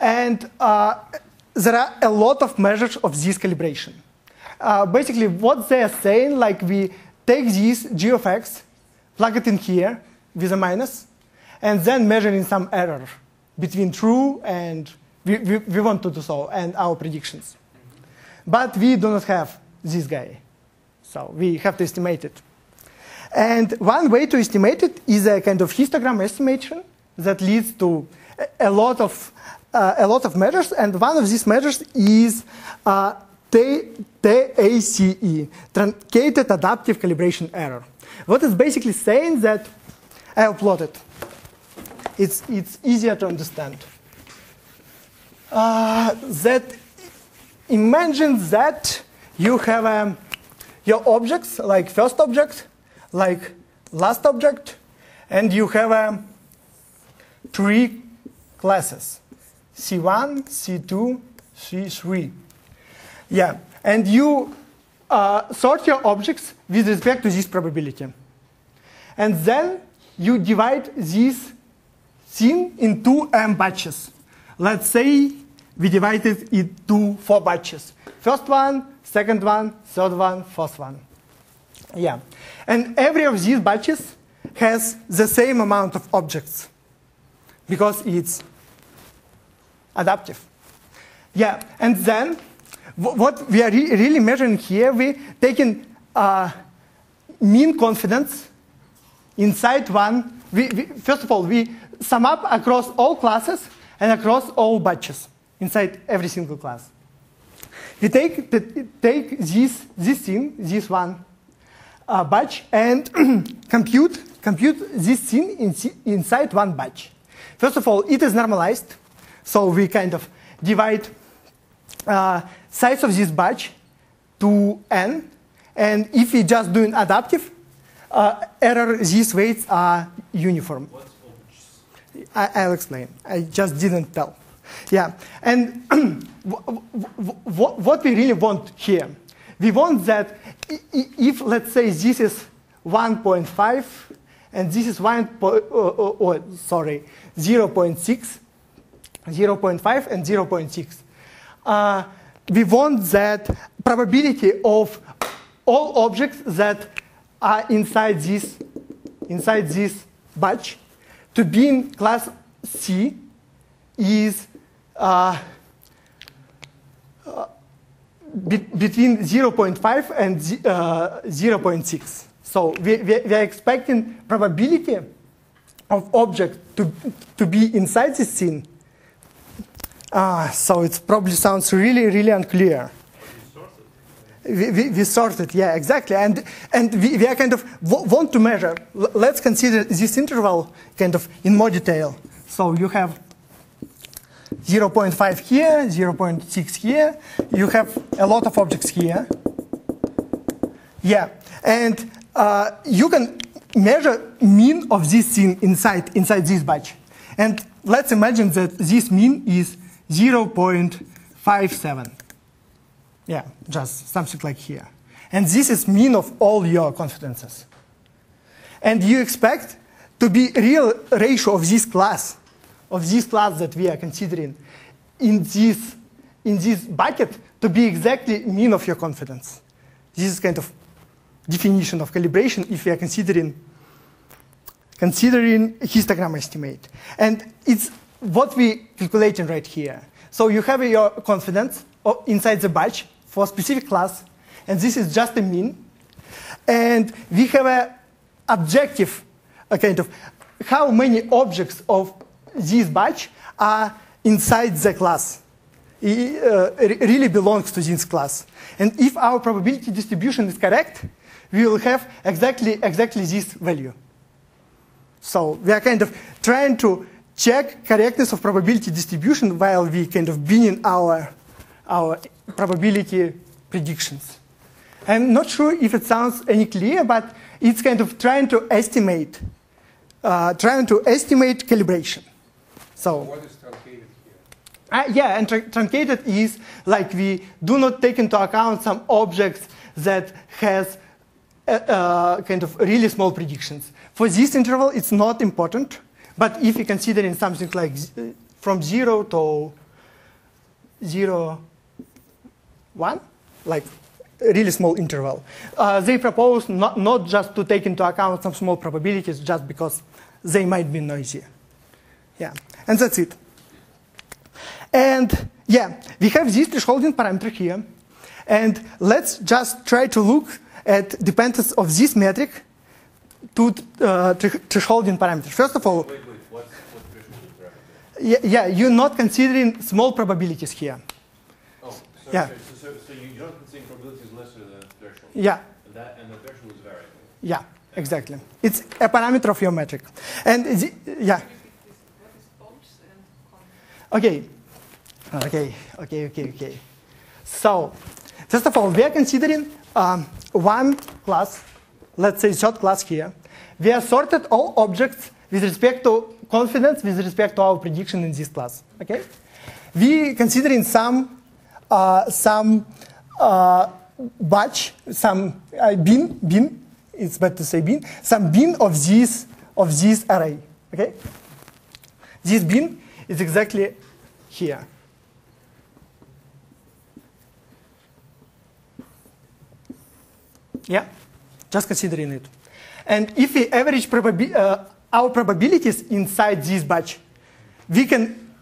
and uh, there are a lot of measures of this calibration. Uh, basically, what they are saying, like we take this g of x, plug it in here with a minus, and then measuring some error between true and we, we, we want to do so and our predictions. But we do not have this guy, so we have to estimate it. And one way to estimate it is a kind of histogram estimation that leads to a- lot of uh, a lot of measures, and one of these measures is uh, TACE, truncated adaptive calibration error. What is basically saying that I'll. It's it's easier to understand. Uh, that imagine that you have um, your objects like first object like last object, and you have um, three classes, C1, C2, C3. Yeah, and you uh, sort your objects with respect to this probability. And then you divide this in two m batches. Let's say we divided it into four batches. First one, second one, third one, fourth one. Yeah. And every of these batches has the same amount of objects because it's adaptive. Yeah. And then what we are re- really measuring here, we're taking uh, mean confidence inside one. We, we, first of all, we sum up across all classes and across all batches inside every single class. We take, the, take this, this thing, this one, uh, batch and compute, compute this thing in, inside one batch. First of all, it is normalized, so we kind of divide uh, size of this batch to n, and if we just do an adaptive, uh, error these weights are uniform. I, I'll explain. I just didn't tell. Yeah, and what we really want here, we want that if, let's say, this is 1.5 and this is 1, po- oh, oh, oh, sorry, 0.6, 0.5 and 0.6. Uh, we want that probability of all objects that are inside this, inside this batch to be in class C is uh, uh, be between 0.5 and uh, 0.6. So we, we, we are expecting probability of object to, to be inside this scene. Ah, so it probably sounds really, really unclear. We, we, yeah, exactly. And, and we, we are kind of want to measure. L- let's consider this interval kind of in more detail. So you have 0.5 here, 0.6 here. You have a lot of objects here. Yeah, and uh, you can measure mean of this thing inside inside this batch. And let's imagine that this mean is 0.57. Yeah, just something like here. And this is mean of all your confidences. And you expect to be real ratio of this class, of this class that we are considering in this, in this bucket to be exactly mean of your confidence. This is kind of definition of calibration if we are considering considering histogram estimate. And it's what we calculating right here. So you have your confidence inside the batch for a specific class, and this is just a mean. And we have a objective, a kind of how many objects of this batch are inside the class. It uh, re- really belongs to this class. And if our probability distribution is correct, we will have exactly, exactly this value. So we are kind of trying to check correctness of probability distribution while we kind of binning our, our probability predictions. I'm not sure if it sounds any clear, but it's kind of trying to estimate, uh, trying to estimate calibration. So What is truncated here? uh, yeah, and tr- truncated is like we do not take into account some objects that has uh, uh, kind of really small predictions. For this interval, it's not important, but if you consider in something like uh, from zero to zero, one, like a really small interval, uh, they propose not, not just to take into account some small probabilities just because they might be noisy. Yeah, and that's it. And yeah, we have this thresholding parameter here. And let's just try to look at dependence of this metric to uh, thresholding parameter. First of all, Wait, wait, what's, what threshold is parameter? yeah, yeah, you're not considering small probabilities here. Oh, so, Yeah. so, so, so you don't consider probability is lesser than threshold? Yeah, And that, and the threshold is variable? yeah, exactly. It's a parameter of your metric. And the, yeah, okay, okay, okay, okay, okay. So, first of all, we are considering um, one class, let's say short class here. We have sorted all objects with respect to confidence with respect to our prediction in this class. Okay, we considering some uh, some uh, batch, some uh, bin bin. It's better to say bin. Some bin of this of this array. Okay, this bin is exactly here. Yeah, just considering it. And if we average probabi- uh, our probabilities inside this batch, we can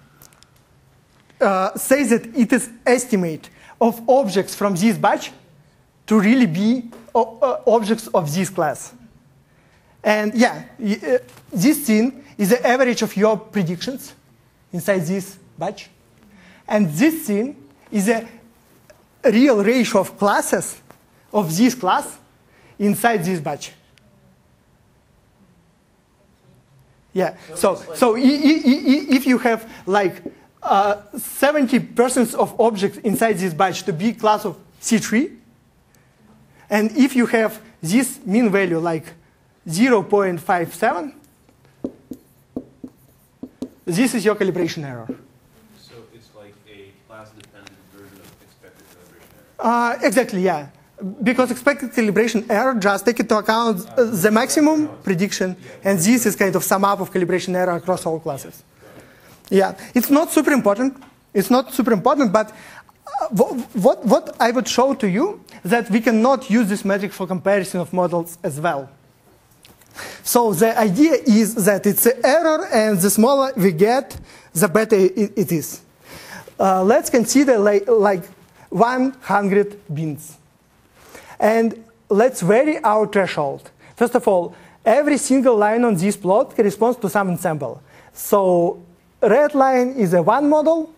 uh, say that it is estimate of objects from this batch to really be uh, objects of this class. And yeah, uh, this thing is the average of your predictions inside this batch. And this thing is a real ratio of classes of this class inside this batch. Yeah. So so if you have like uh, 70 percent of objects inside this batch to be class of C3, and if you have this mean value like 0.57, this is your calibration error. So it's like a class-dependent version of expected calibration error? Uh, exactly, yeah. Because expected calibration error just take into account uh, the maximum prediction, and this is kind of sum up of calibration error across all classes. Yeah, it's not super important. It's not super important, but what, what I would show to you that we cannot use this metric for comparison of models as well. So the idea is that it's an error, and the smaller we get, the better it, it is. Uh, let's consider like, like 100 bins. And let's vary our threshold. First of all, every single line on this plot corresponds to some ensemble. So red line is a one model,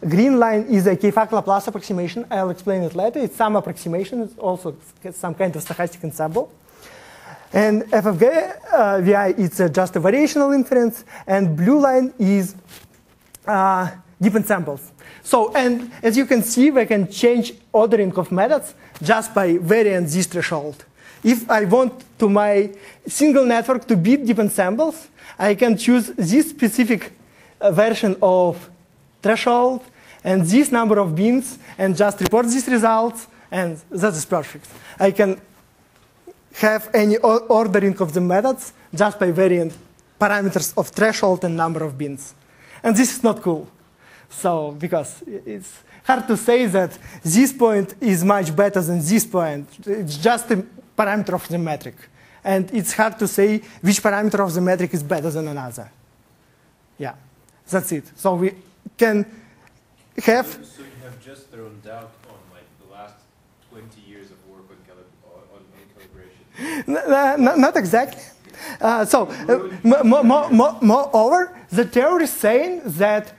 green line is a K-FAC Laplace approximation. I'll explain it later. It's some approximation. It's also some kind of stochastic ensemble. And FFG uh, VI, it's uh, just a variational inference. And blue line is uh, deep ensembles. So, and as you can see, we can change ordering of methods just by varying this threshold. if I want to my single network to beat deep ensembles, I can choose this specific uh, version of threshold and this number of bins and just report these results, and that is perfect. I can have any ordering of the methods just by varying parameters of threshold and number of bins. And this is not cool. So, because it's hard to say that this point is much better than this point. It's just a parameter of the metric. And it's hard to say which parameter of the metric is better than another. Yeah, that's it. So we can have So, you have just thrown doubt on like the last 20 years of work on, calib- on, on calibration. N- n- not exactly. Uh, so, uh, mo- mo- mo- mo- moreover, the theory is saying that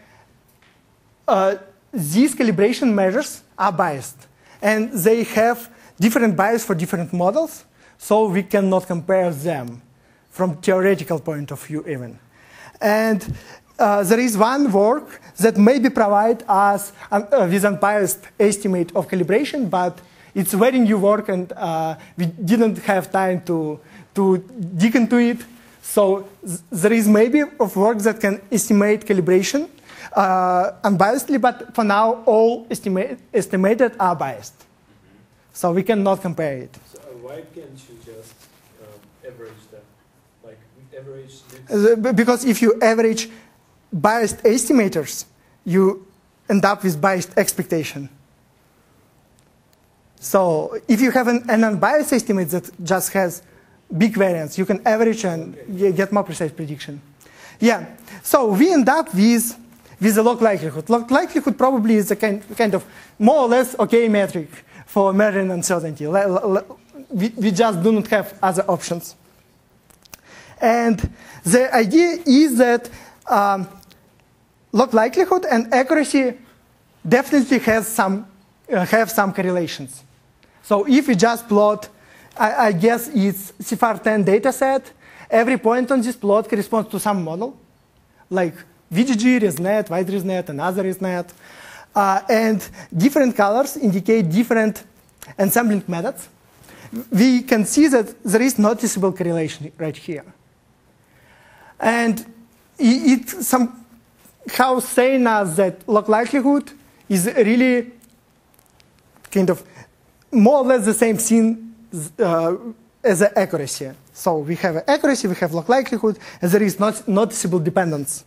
uh, these calibration measures are biased, and they have different bias for different models, so we cannot compare them from theoretical point of view even. And uh, there is one work that maybe provide us an, uh, with unbiased estimate of calibration, but it's very new work and uh, we didn't have time to, to dig into it. So th- there is maybe of work that can estimate calibration uh, unbiasedly, but for now all estimate, estimated are biased. So we cannot compare it. So uh, why can't you just um, average them? Like average Uh, Because if you average biased estimators, you end up with biased expectation. So if you have an, an unbiased estimate that just has big variance, you can average and get more precise prediction. Yeah. So we end up with with the log likelihood. Log likelihood probably is a kind, kind of more or less okay metric for measuring uncertainty. We, we just do not have other options. And the idea is that um, likelihood and accuracy definitely has some, uh, have some correlations. So if we just plot, I, I guess it's CIFAR10 data set, every point on this plot corresponds to some model, like VGG, ResNet, Wide ResNet, another ResNet. Uh, and different colors indicate different ensembling methods. We can see that there is noticeable correlation right here. And it, it somehow saying us that log likelihood is really kind of more or less the same thing uh, as the accuracy. So we have accuracy, we have log likelihood, and there is not noticeable dependence.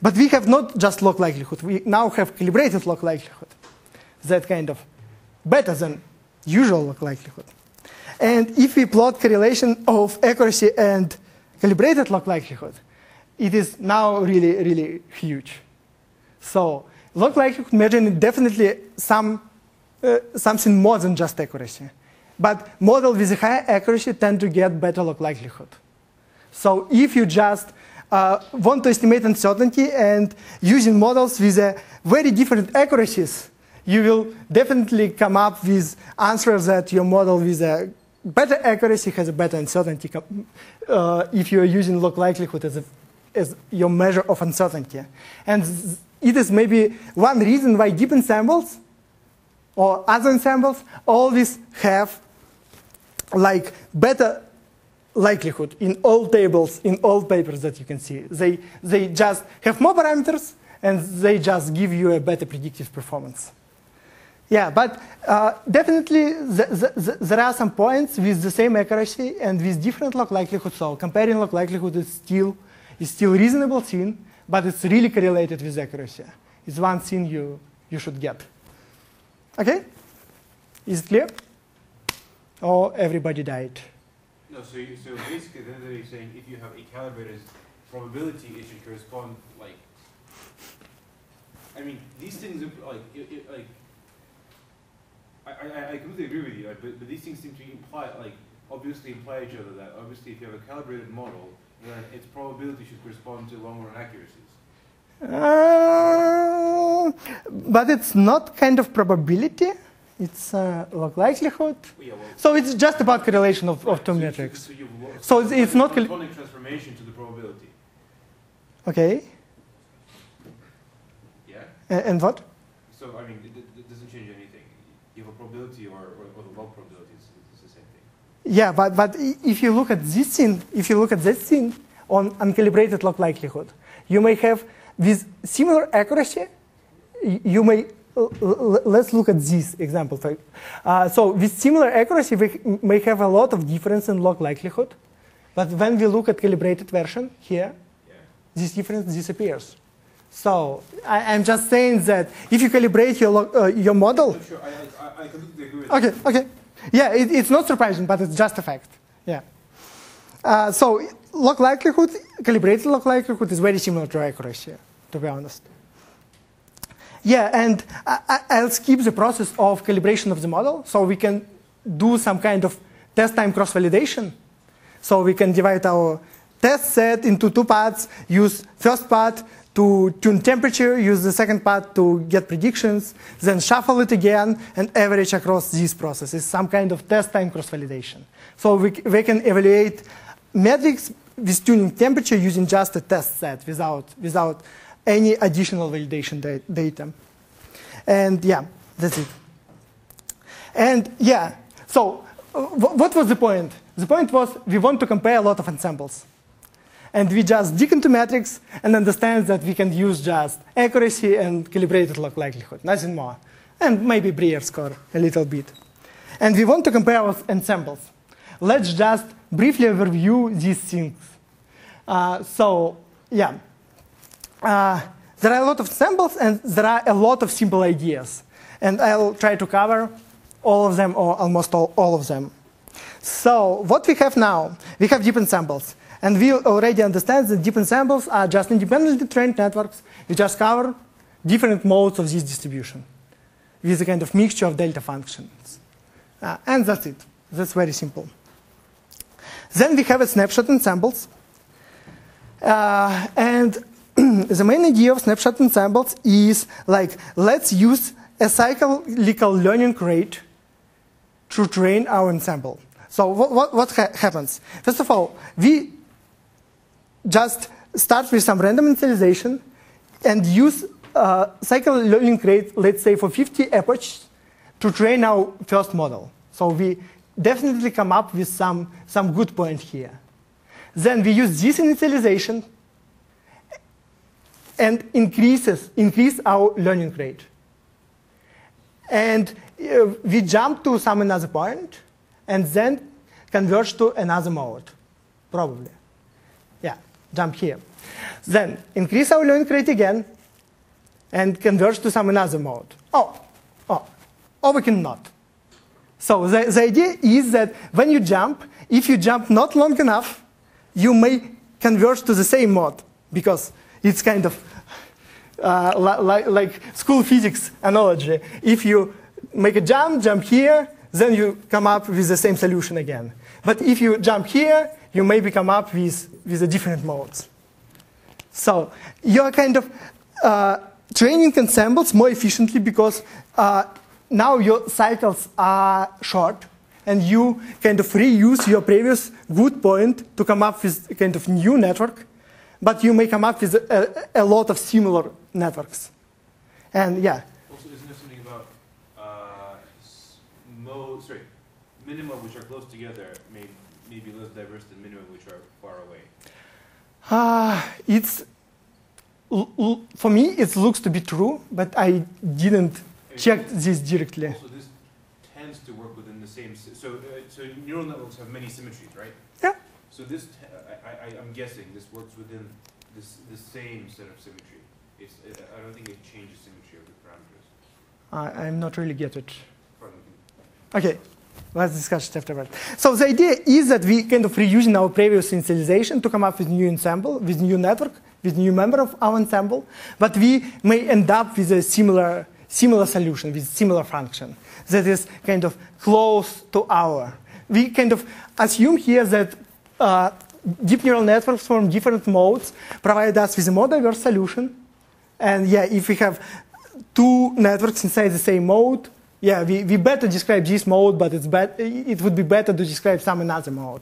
But we have not just log likelihood, we now have calibrated log likelihood. That kind of better than usual log likelihood. And if we plot correlation of accuracy and calibrated log likelihood, it is now really, really huge. So log likelihood measuring definitely some, uh, something more than just accuracy. But models with high accuracy tend to get better log likelihood. So if you just uh, want to estimate uncertainty and using models with a very different accuracies, you will definitely come up with answers that your model with a better accuracy has a better uncertainty uh, if you are using log likelihood as, a, as your measure of uncertainty. And it is maybe one reason why deep ensembles or other ensembles always have like better likelihood in all tables, in all papers that you can see. They, they just have more parameters and they just give you a better predictive performance. Yeah, but uh, definitely the, the, the, there are some points with the same accuracy and with different log likelihood. So comparing log likelihood is still, is still reasonable thing, but it's really correlated with accuracy. It's one thing you, you should get. Okay? Is it clear? Or everybody died? No, so, you, so basically, then they're saying if you have a calibrated probability, it should correspond like. I mean, these things are like it, it, like. I, I, I completely agree with you, like, but, but these things seem to imply like obviously imply each other that obviously if you have a calibrated model, then its probability should correspond to long run accuracies. Uh, but it's not kind of probability. It's uh, log likelihood. Yeah, well, So it's just about correlation of, of two so, metrics. So, so, So it's- not corresponding transformation to the probability. Okay. Yeah. A- And what? So I mean, it, it doesn't change anything. You have a probability or, or, or the log probability. It's, it's the same thing. Yeah, but, but if you look at this thing, if you look at this scene on uncalibrated log likelihood, you may have with similar accuracy, you may, let's look at this example. Uh, so with similar accuracy, we may have a lot of difference in log likelihood, but when we look at calibrated version here, this difference disappears. So I, I'm just saying that if you calibrate your, log, uh, your model, Sure, I, I, I completely agree with Okay, okay. Yeah, it, it's not surprising, but it's just a fact. Yeah. Uh, so log likelihood, calibrated log likelihood is very similar to accuracy, to be honest. Yeah, and I, I- I'll skip the process of calibration of the model, so we can do some kind of test time cross-validation. So we can divide our test set into two parts, use first part to tune temperature, use the second part to get predictions, then shuffle it again and average across these processes, some kind of test time cross-validation. So we, we can evaluate metrics with tuning temperature using just a test set without, without any additional validation da- data. And yeah, that's it. And yeah, so uh, what was the point? The point was we want to compare a lot of ensembles. And we just dig into metrics and understand that we can use just accuracy and calibrated log likelihood, nothing more. And maybe Brier score a little bit. And we want to compare our ensembles. Let's just briefly overview these things. Uh, so, yeah. Uh, there are a lot of samples and there are a lot of simple ideas. And I'll try to cover all of them or almost all, all of them. So what we have now, we have deep ensembles. And we already understand that deep ensembles are just independently trained networks. We just cover different modes of this distribution with a kind of mixture of delta functions. Uh, and that's it. That's very simple. Then we have a snapshot ensembles. Uh, and the main idea of snapshot ensembles is like, let's use a cyclical learning rate to train our ensemble. So what, what, what ha- happens? First of all, we just start with some random initialization and use uh, cycle learning rate, let's say for 50 epochs, to train our first model. So we definitely come up with some, some good point here. Then we use this initialization and increases, increase our learning rate. And uh, we jump to some another point and then converge to another mode, probably. Jump here. Then increase our learning rate again and converge to some another mode. Oh, oh, or we cannot. So the, the idea is that when you jump, if you jump not long enough, you may converge to the same mode because it's kind of uh, li- li- like school physics analogy. If you make a jump, jump here, then you come up with the same solution again. But if you jump here, you maybe come up with, with the different modes. So you're kind of uh, training ensembles more efficiently because uh, now your cycles are short and you kind of reuse your previous good point to come up with a kind of new network, but you may come up with a, a lot of similar networks. And yeah, Also, isn't there something about uh, sorry, minima which are close together may, may be less diverse than minimum which are far away? Uh, it's l- l- for me it looks to be true, but I didn't check this directly. Also, this tends to work within the same. So, uh, so neural networks have many symmetries, right? Yeah. So this, t- I, I, I'm guessing this works within this the same set of symmetry. It's, uh, I don't think it changes symmetry of the parameters. I, I'm not really get it. Okay, let's discuss it afterward. So the idea is that we kind of reusing our previous initialization to come up with new ensemble, with new network, with new member of our ensemble, but we may end up with a similar, similar solution, with similar function that is kind of close to our. We kind of assume here that uh, deep neural networks from different modes provide us with a more diverse solution. And yeah, if we have two networks inside the same mode, yeah, we, we better describe this mode, but it's bet- it would be better to describe some another mode.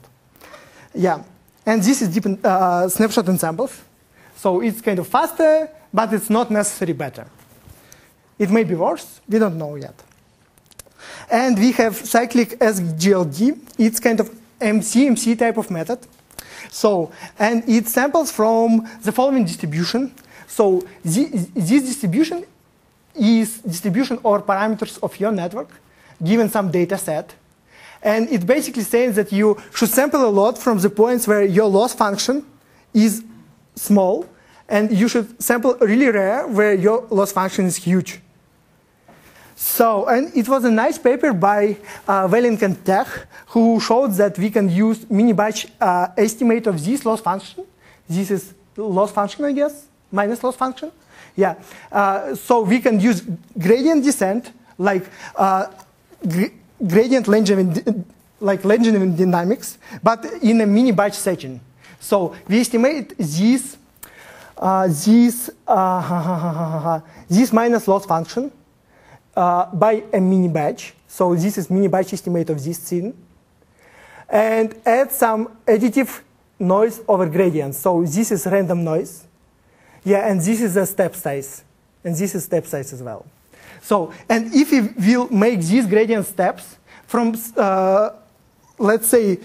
Yeah, and this is deep in, uh, snapshot ensembles. So it's kind of faster, but it's not necessarily better. It may be worse, we don't know yet. And we have cyclic SGLD. It's kind of MC-MC type of method. So, and it samples from the following distribution. So the, this distribution is distribution or parameters of your network given some data set. And it basically says that you should sample a lot from the points where your loss function is small, and you should sample really rare where your loss function is huge. So, and it was a nice paper by uh, Welling and Teh, who showed that we can use mini batch uh, estimate of this loss function. This is loss function, I guess, minus loss function. Yeah. Uh, so we can use gradient descent, like uh, gr gradient Langevin, like Langevin dynamics, but in a mini batch setting. So we estimate this, uh, this, uh, this minus loss function uh, by a mini batch. So this is mini batch estimate of this scene. And add some additive noise over gradients. So this is random noise. Yeah, and this is a step size. And this is step size as well. So, and if we will make these gradient steps from, uh, let's say,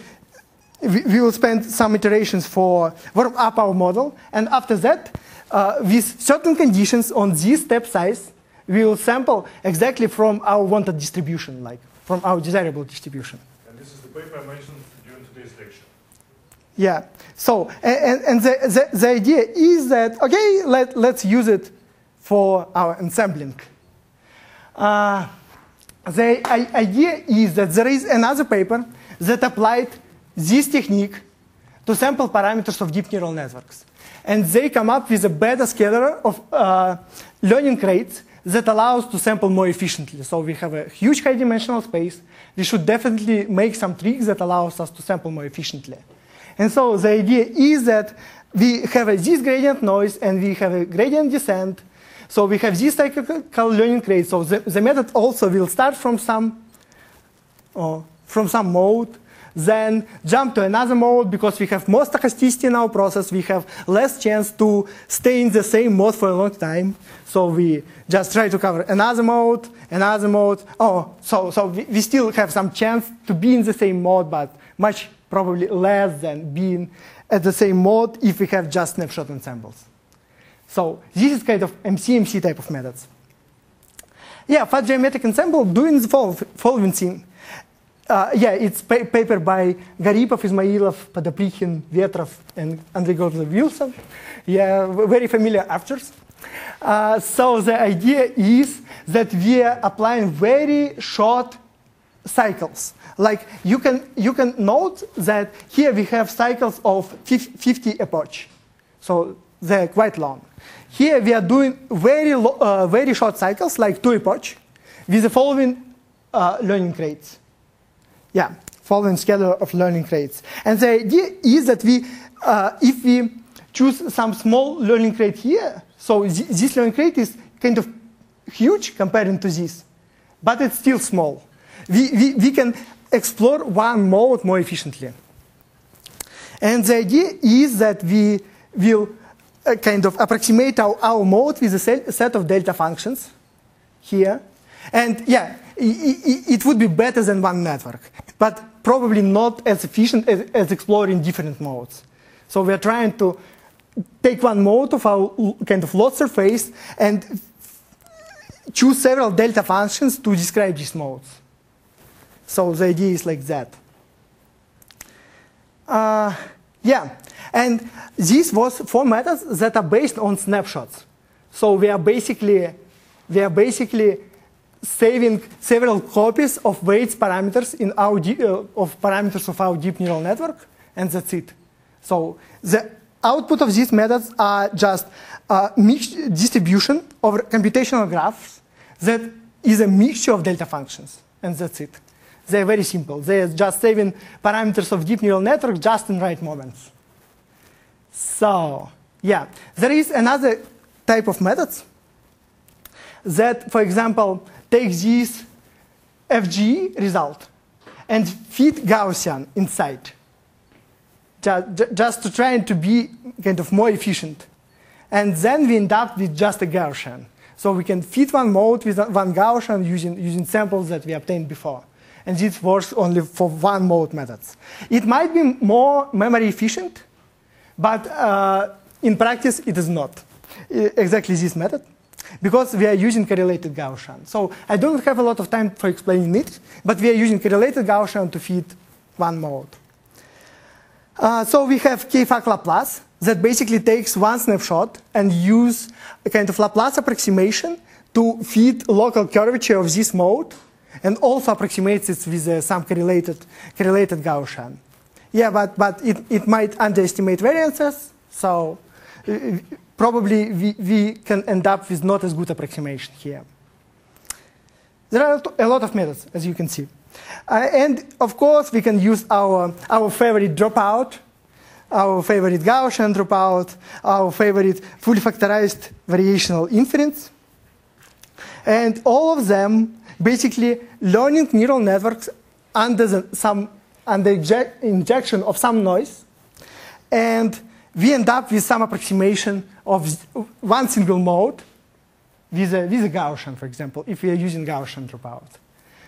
we, we, will spend some iterations for warm up our model, and after that, uh, with certain conditions on this step size, we will sample exactly from our wanted distribution, like from our desirable distribution. And this is the paper I mentioned. Yeah. So, and, and the, the, the, idea is that, okay, let, let's use it for our ensembling. Uh, the idea is that there is another paper that applied this technique to sample parameters of deep neural networks. And they come up with a better scaler of uh, learning rates that allows to sample more efficiently. So we have a huge high dimensional space. We should definitely make some tricks that allows us to sample more efficiently. And so the idea is that we have a this gradient noise and we have a gradient descent. So we have this cyclical learning rate. So the, the method also will start from some, uh, from some mode, then jump to another mode because we have more stochasticity in our process. We have less chance to stay in the same mode for a long time. So we just try to cover another mode, another mode. Oh, so, so we, we still have some chance to be in the same mode, but much probably less than being at the same mode if we have just snapshot ensembles. So this is kind of MCMC -MC type of methods. Yeah, fast geometric ensemble doing the following thing. Uh, yeah, it's pa paper by Garipov, Izmailov, Podoprikhin, Vetrov, and Andrei Gordon Wilson. Yeah, very familiar authors. Uh, so the idea is that we are applying very short cycles. Like you can, you can note that here we have cycles of 50 epoch. So they're quite long. Here we are doing very, uh, very short cycles, like two epoch, with the following uh, learning rates yeah, following schedule of learning rates. And the idea is that we, uh, if we choose some small learning rate here, so this learning rate is kind of huge comparing to this, but it's still small. We, we, we can explore one mode more efficiently. And the idea is that we will uh, kind of approximate our, our mode with a set of delta functions here. And yeah, it would be better than one network, but probably not as efficient as, as exploring different modes. So we're trying to take one mode of our kind of loss surface and choose several delta functions to describe these modes. So the idea is like that. Uh, yeah, and this was four methods that are based on snapshots. So we are basically, we are basically saving several copies of weights parameters in our uh, of parameters of our deep neural network, and that's it. So the output of these methods are just a mixed distribution over computational graphs that is a mixture of delta functions, and that's it. They're very simple. They're just saving parameters of deep neural network just in right moments. So yeah, there is another type of methods that, for example, take this FG result and fit Gaussian inside, just to try to be kind of more efficient. And then we end up with just a Gaussian. So we can fit one mode with one Gaussian using, using samples that we obtained before. And this works only for one mode methods. It might be more memory efficient, but uh, in practice it is not exactly this method because we are using correlated Gaussian. So I don't have a lot of time for explaining it, but we are using correlated Gaussian to fit one mode. Uh, so we have K-FAC Laplace that basically takes one snapshot and use a kind of Laplace approximation to fit local curvature of this mode and also approximates it with uh, some correlated, correlated Gaussian. Yeah, but, but it, it might underestimate variances, so uh, probably we, we can end up with not as good approximation here. There are a lot of methods, as you can see. Uh, and of course, we can use our, our favorite dropout, our favorite Gaussian dropout, our favorite fully factorized variational inference. And all of them basically learning neural networks under the, some under injection of some noise, and we end up with some approximation of one single mode with a, with a Gaussian, for example, if we are using Gaussian dropout.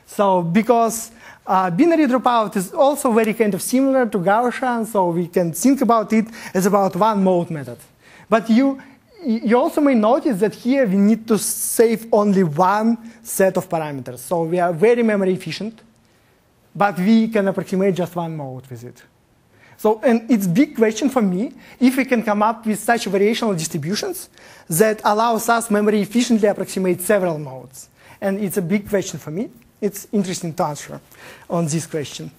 So because uh, binary dropout is also very kind of similar to Gaussian, so we can think about it as about one mode method. But you, you also may notice that here we need to save only one set of parameters. So we are very memory efficient, but we can approximate just one mode with it. So, and it's big question for me if we can come up with such variational distributions that allows us memory efficiently approximate several modes. And it's a big question for me. It's interesting to answer on this question.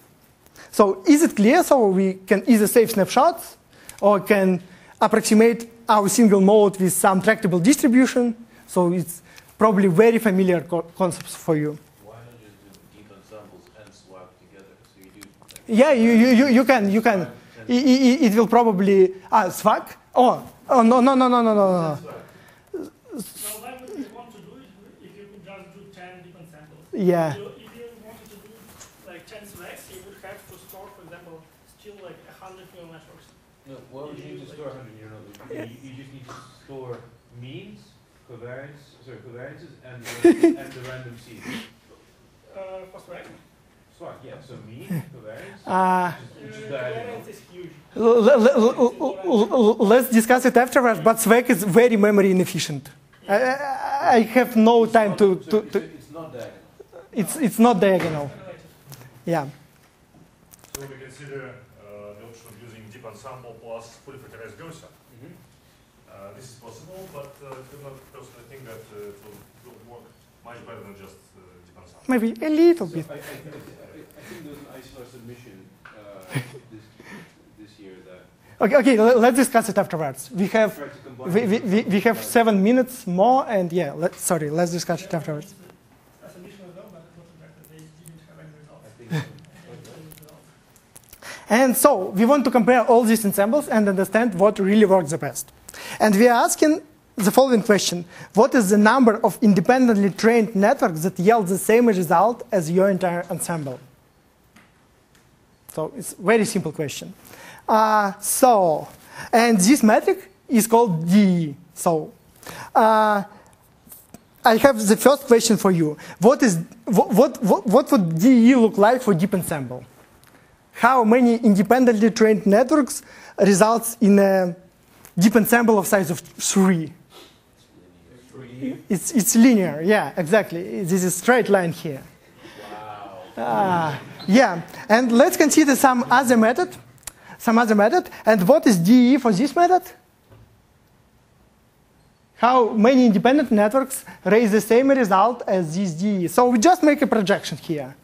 So is it clear? So we can either save snapshots or can approximate our single mode with some tractable distribution. So it's probably very familiar co concepts for you. Why not just do deep ensembles and SWAG together? So you do. Yeah, you, you, you can, you can. It, it, it will probably, ah, swag? Oh, oh, no, no, no, no, no, no, no. Now, why would you want to do it if you could just do 10 different samples? Yeah. If you, if you wanted to do like 10 swags, you would have to store, for example, still like 100 neural networks. No, why would you need to store 100 neural networks? You, you just need to store means, covariance, sorry, covariances, and the, and the random seed. Uh, for swag, Swag, yeah. So mean, covariance, Uh, which is uh, is huge. let's discuss it afterwards, but Swag is very memory inefficient. I, I, I have no time to, to, it's, to it's not diagonal. it's, it's not diagonal. Yeah. So we consider uh, the option of using deep ensemble plus fully factorized Gaussian. Uh, this is possible, but uh, I do not personally think that uh, it will, will work much better than just uh, deep ensemble. Maybe a little So bit. I, I, I, I think there's an ICLR submission uh, this, this year that Okay, okay, let's discuss it afterwards. We have, tried to combine. we, we, we, we have seven minutes more, and yeah, let, sorry, let's discuss it afterwards. A submission as well, but it was rejected. They didn't have any results. I think so. They didn't have any results. And so we want to compare all these ensembles and understand what really works the best. And we are asking the following question. What is the number of independently trained networks that yield the same result as your entire ensemble? So it's a very simple question. Uh, so, and this metric is called DE. So, uh, I have the first question for you. What is what what what, what would DE look like for deep ensemble? how many independently trained networks results in a deep ensemble of size of three. It's, it's linear, yeah, exactly. This is straight line here. Wow. Ah, yeah, and let's consider some other method, some other method. And what is DE for this method? How many independent networks raise the same result as this DE? So we just make a projection here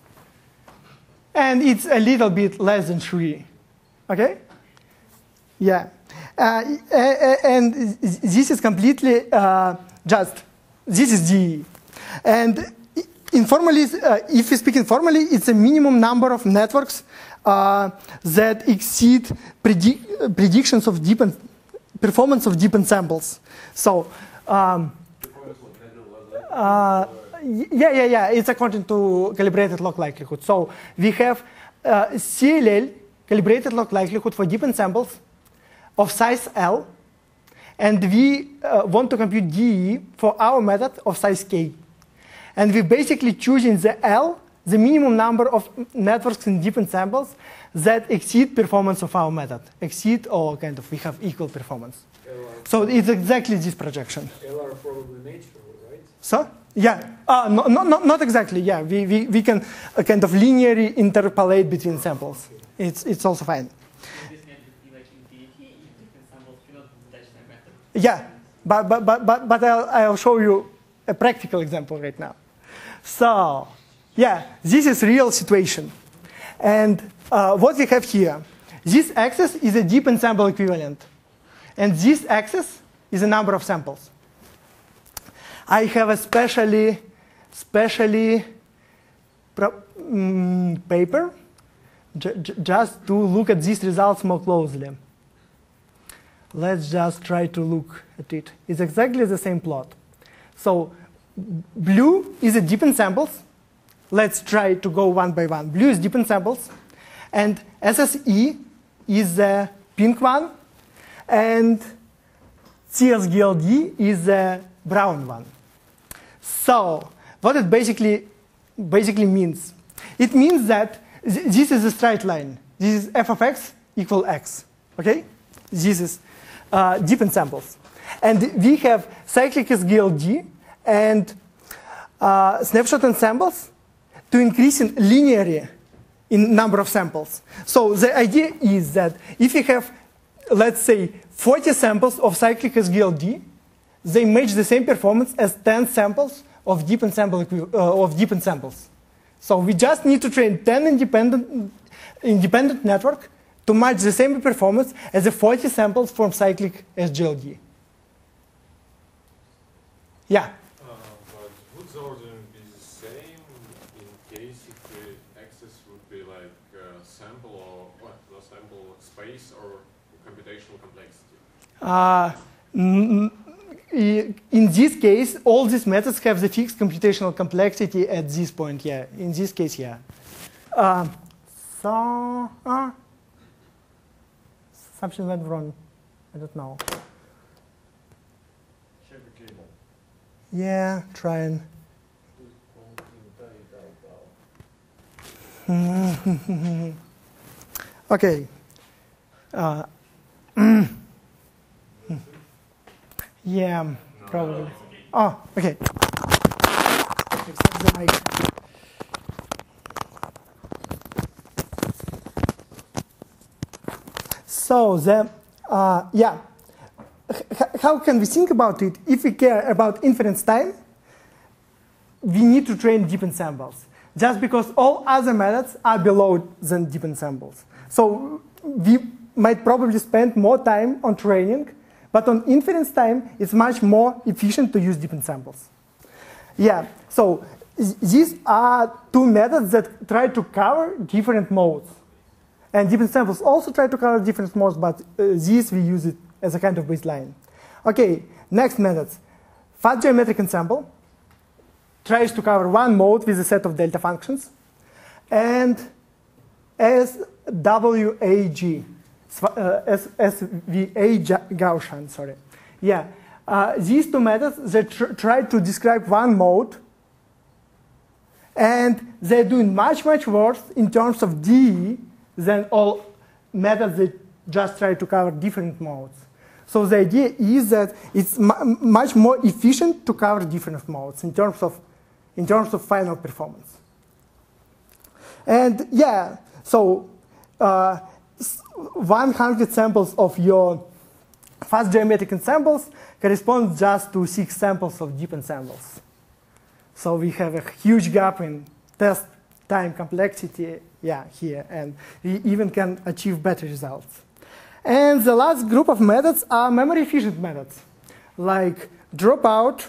and it's a little bit less than three. Okay? Yeah. Uh, and this is completely uh, just, this is DE. And informally, uh, if we speak informally, it's a minimum number of networks that exceed predi predictions of deep performance of deep ensembles. So, um, uh, yeah, yeah, yeah. It's according to calibrated log likelihood. So we have uh, CLL, calibrated log likelihood for deep ensembles of size L, and we uh, want to compute DE for our method of size k. And we basically choose in the L the minimum number of networks in different samples that exceed performance of our method, exceed or kind of we have equal performance. LR, So it's exactly this projection. LR probably natural, right? So yeah, uh, no, no, no, not exactly. Yeah, we, we, we can uh, kind of linearly interpolate between samples. It's it's also fine. This can be like infinity if different samples cannot detach the method. Yeah, but but but but, but I'll, I'll show you a practical example right now. So yeah, this is real situation, and uh, what we have here, this axis is a deep ensemble equivalent, and this axis is a number of samples. I have a specially, specially mm, paper ju- ju- just to look at these results more closely. Let's just try to look at it. It's exactly the same plot. So blue is a deep samples. Let's try to go one by one. Blue is deep samples, and SSE is the pink one, and CSGLD is the brown one. So what it basically basically means, it means that th- this is a straight line. This is f of x equal x. Okay, this is uh, different samples, and we have cyclic SGLD and uh, snapshot ensembles to increase in linearly in number of samples. So the idea is that if you have, let's say, 40 samples of cyclic SGLD, they match the same performance as 10 samples of deep ensemble uh, of deep ensembles. So we just need to train 10 independent independent network to match the same performance as the 40 samples from cyclic SGLD. Yeah. Uh, but would the ordering be the same in case if the axis would be like uh, sample or what? The sample space or computational complexity? Uh, in this case, all these methods have the fixed computational complexity at this point. Yeah, in this case, yeah. Um, so, uh, something went wrong. I don't know. Check the cable. Yeah, trying. okay. Uh, yeah, probably. Oh, okay. So the uh, yeah, H- how can we think about it? If we care about inference time, we need to train deep ensembles, just because all other methods are below than deep ensembles. So we might probably spend more time on training, but on inference time, it's much more efficient to use deep ensembles. Yeah, so these are two methods that try to cover different modes. And different samples also try to cover different modes, but uh, these we use it as a kind of baseline. Okay, next methods. Fast geometric ensemble tries to cover one mode with a set of delta functions. And SWAG, uh, SWA Gaussian, sorry. Yeah, uh, these two methods, they tr- try to describe one mode and they're doing much, much worse in terms of DE than all methods that just try to cover different modes. So the idea is that it's much more efficient to cover different modes in terms of, in terms of final performance. And yeah, so uh, 100 samples of your fast geometric ensembles corresponds just to six samples of deep ensembles. So we have a huge gap in test time complexity, yeah, here, and we even can achieve better results. And the last group of methods are memory efficient methods, like dropout.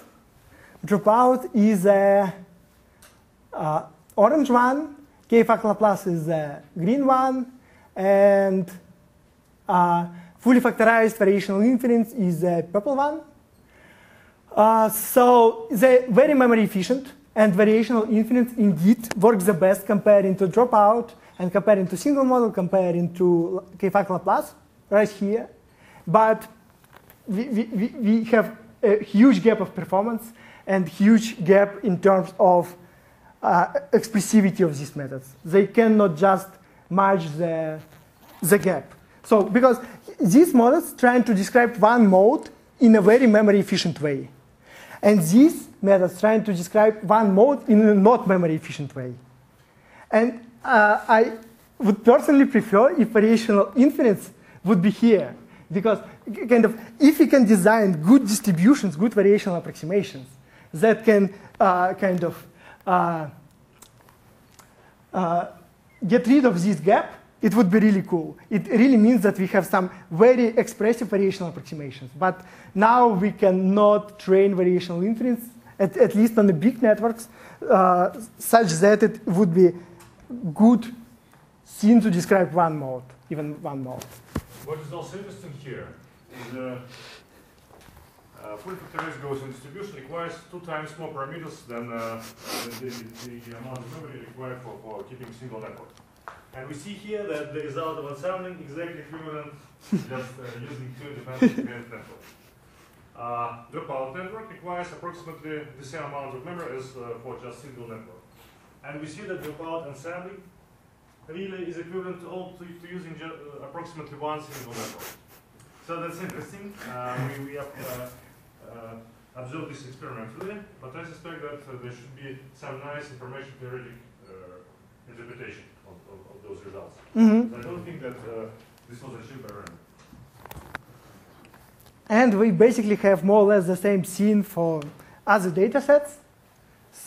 Dropout is a uh, orange one, K-FAC Laplace is a green one, and uh, fully factorized variational inference is a purple one. Uh, so they're very memory efficient, and variational inference indeed works the best comparing to dropout and comparing to single model, comparing to K-FAC Laplace right here. But we, we, we- we have a huge gap of performance and huge gap in terms of uh, expressivity of these methods. They cannot just merge the, the gap. So because these models trying to describe one mode in a very memory efficient way. And these methods trying to describe one mode in a not memory efficient way. And uh, I would personally prefer if variational inference would be here. Because kind of, if we can design good distributions, good variational approximations, that can uh, kind of uh, uh, get rid of this gap, it would be really cool. It really means that we have some very expressive variational approximations. But now we cannot train variational inference, at, at least on the big networks, uh, such that it would be good scene to describe one mode, even one mode. What is also interesting here is uh, uh, full factorized Gaussian distribution requires two times more parameters than uh, the, the, the amount of memory required for, for keeping single network. And we see here that the result of ensembling exactly equivalent just uh, using two independent networks. Uh, dropout network requires approximately the same amount of memory as uh, for just single network. And we see that the dropout ensembling really is equivalent to, all, to, to using uh, approximately one single network. So that's interesting. Uh, we we have, uh, uh, observed this experimentally, but I suspect that uh, there should be some nice information theoretic uh, interpretation of, of, of those results. Mhm. I don't think that uh, this was achieved by random. And we basically have more or less the same scene for other data sets.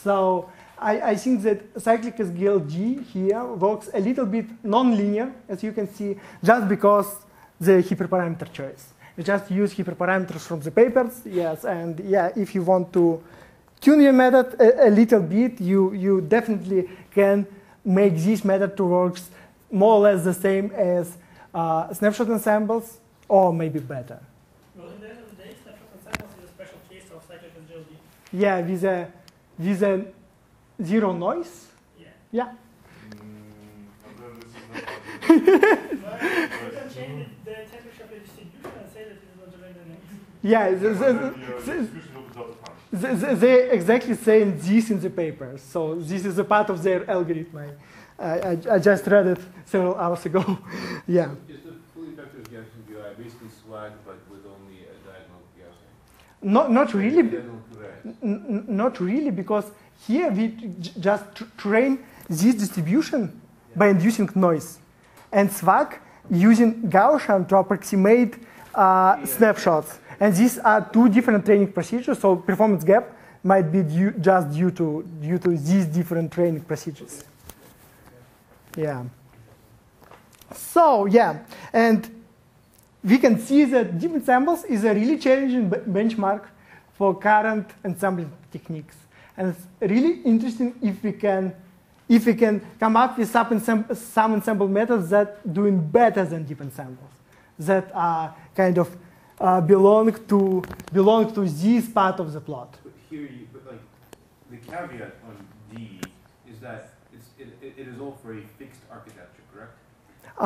So I, I think that cyclic SGLD here works a little bit non-linear, as you can see, just because the hyperparameter choice. You just use hyperparameters from the papers, yes, and yeah, if you want to tune your method a, a little bit, you, you definitely can make this method to work more or less the same as uh, snapshot ensembles, or maybe better. Well, in the end of the day, snapshot ensembles is a special case of cyclic SGLD. Yeah, with a with a zero noise. Yeah. Yeah. Mm, and then this is not Well, you can change the the distribution and say that it is not German dynamics. Yeah, the, And the, then the, your the, distribution will be dot of function. the, the, they exactly saying this in the paper. So this is a part of their algorithm. I, I, I just read it several hours ago. yeah. Is the fully vectors Gaussian VI basically swag but with only a diagonal Gaussian? Not not really. Not really, because here we j- just tr- train this distribution by inducing noise, and SWAG using Gaussian to approximate uh, snapshots. And these are two different training procedures, so performance gap might be due, just due to due to these different training procedures. Yeah. So yeah, and we can see that deep ensembles is a really challenging benchmark for current ensembling techniques. And it's really interesting if we can if we can come up with some, ensem- some ensemble methods that doing better than deep ensembles, that are kind of uh, belong to belong to this part of the plot. But here, you, but like, the caveat on D is that it's, it, it, is all for a fixed architecture, correct? Uh,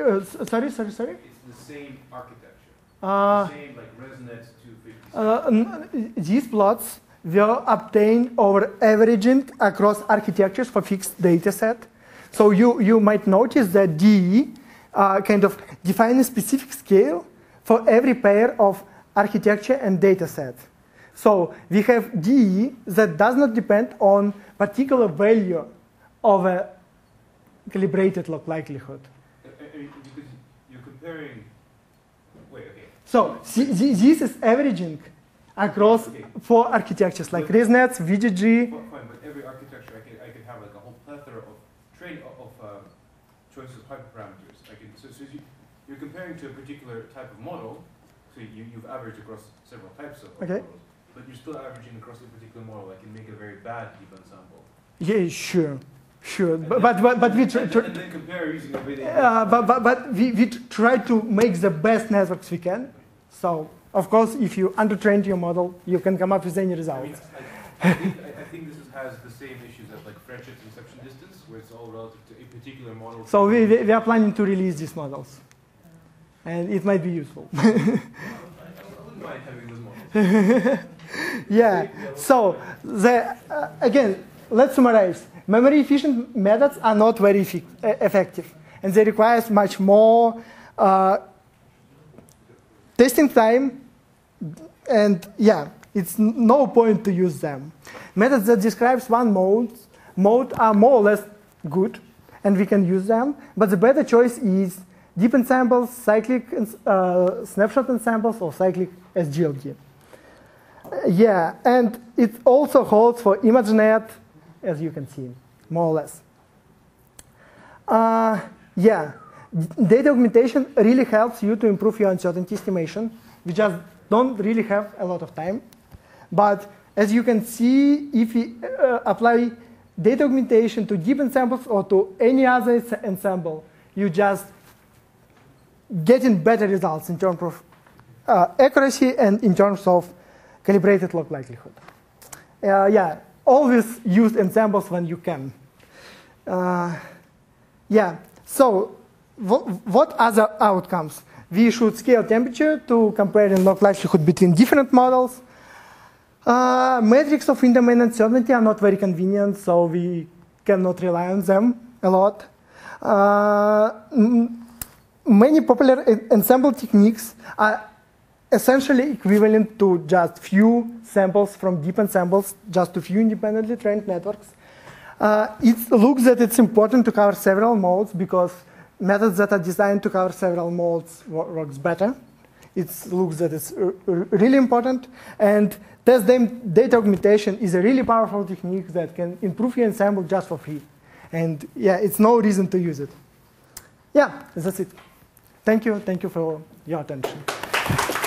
uh, sorry, sorry, sorry. It's the same architecture. Uh, the same, like, ResNet 256. Uh, these plots were obtained over averaging across architectures for fixed data set. So you, you might notice that DE uh, kind of define a specific scale for every pair of architecture and data set. So we have DE that does not depend on particular value of a calibrated log likelihood. I, I mean, because you're comparing. Wait, okay. So thi- thi- this is averaging across Okay. four architectures like ResNets, VGG, Fine, fine, but every architecture, I could, I could have like a whole plethora of train of, of um, choices of hyperparameters. I can, so, so you, you're comparing to a particular type of model, so you, you've averaged across several types of, Okay. models, but you're still averaging across a particular model that can make a very bad deep ensemble. Yeah, sure, sure. And But then- but but, we and, tr- then- tr- and then compare using a really uh, but, but but we, we try to make the best networks we can. So of course, if you undertrain your model, you can come up with any I mean, results. I, I, think, I, think this is, has the same issues as like Fréchet inception distance, where it's all relative to a particular model. So we, we we are planning to release these models, and it might be useful. I wouldn't mind having those models. yeah. So the uh, again, let's summarize. Memory efficient methods are not very effi- uh, effective, and they require much more uh, testing time. And yeah, it's no point to use them. Methods that describes one mode mode are more or less good, and we can use them. But the better choice is deep ensembles, cyclic uh, snapshot ensembles, or cyclic SGLD. Yeah, and it also holds for ImageNet, as you can see, more or less. Uh, yeah, data augmentation really helps you to improve your uncertainty estimation. We just don't really have a lot of time. But as you can see, if we uh, apply data augmentation to deep ensembles or to any other ensemble, you just getting better results in terms of uh, accuracy and in terms of calibrated log likelihood. Uh, yeah, always use ensembles when you can. Uh, yeah, so what other outcomes? We should scale temperature to comparing log likelihood between different models. Uh, metrics of in-domain uncertainty are not very convenient, so we cannot rely on them a lot. Many popular ensemble techniques are essentially equivalent to just few samples from deep ensembles, just a few independently trained networks. Uh, it looks that it's important to cover several modes because methods that are designed to cover several modes works better. It looks that it's really important. And test data augmentation is a really powerful technique that can improve your ensemble just for free. And yeah, it's no reason to use it. Yeah, that's it. Thank you. Thank you for your attention.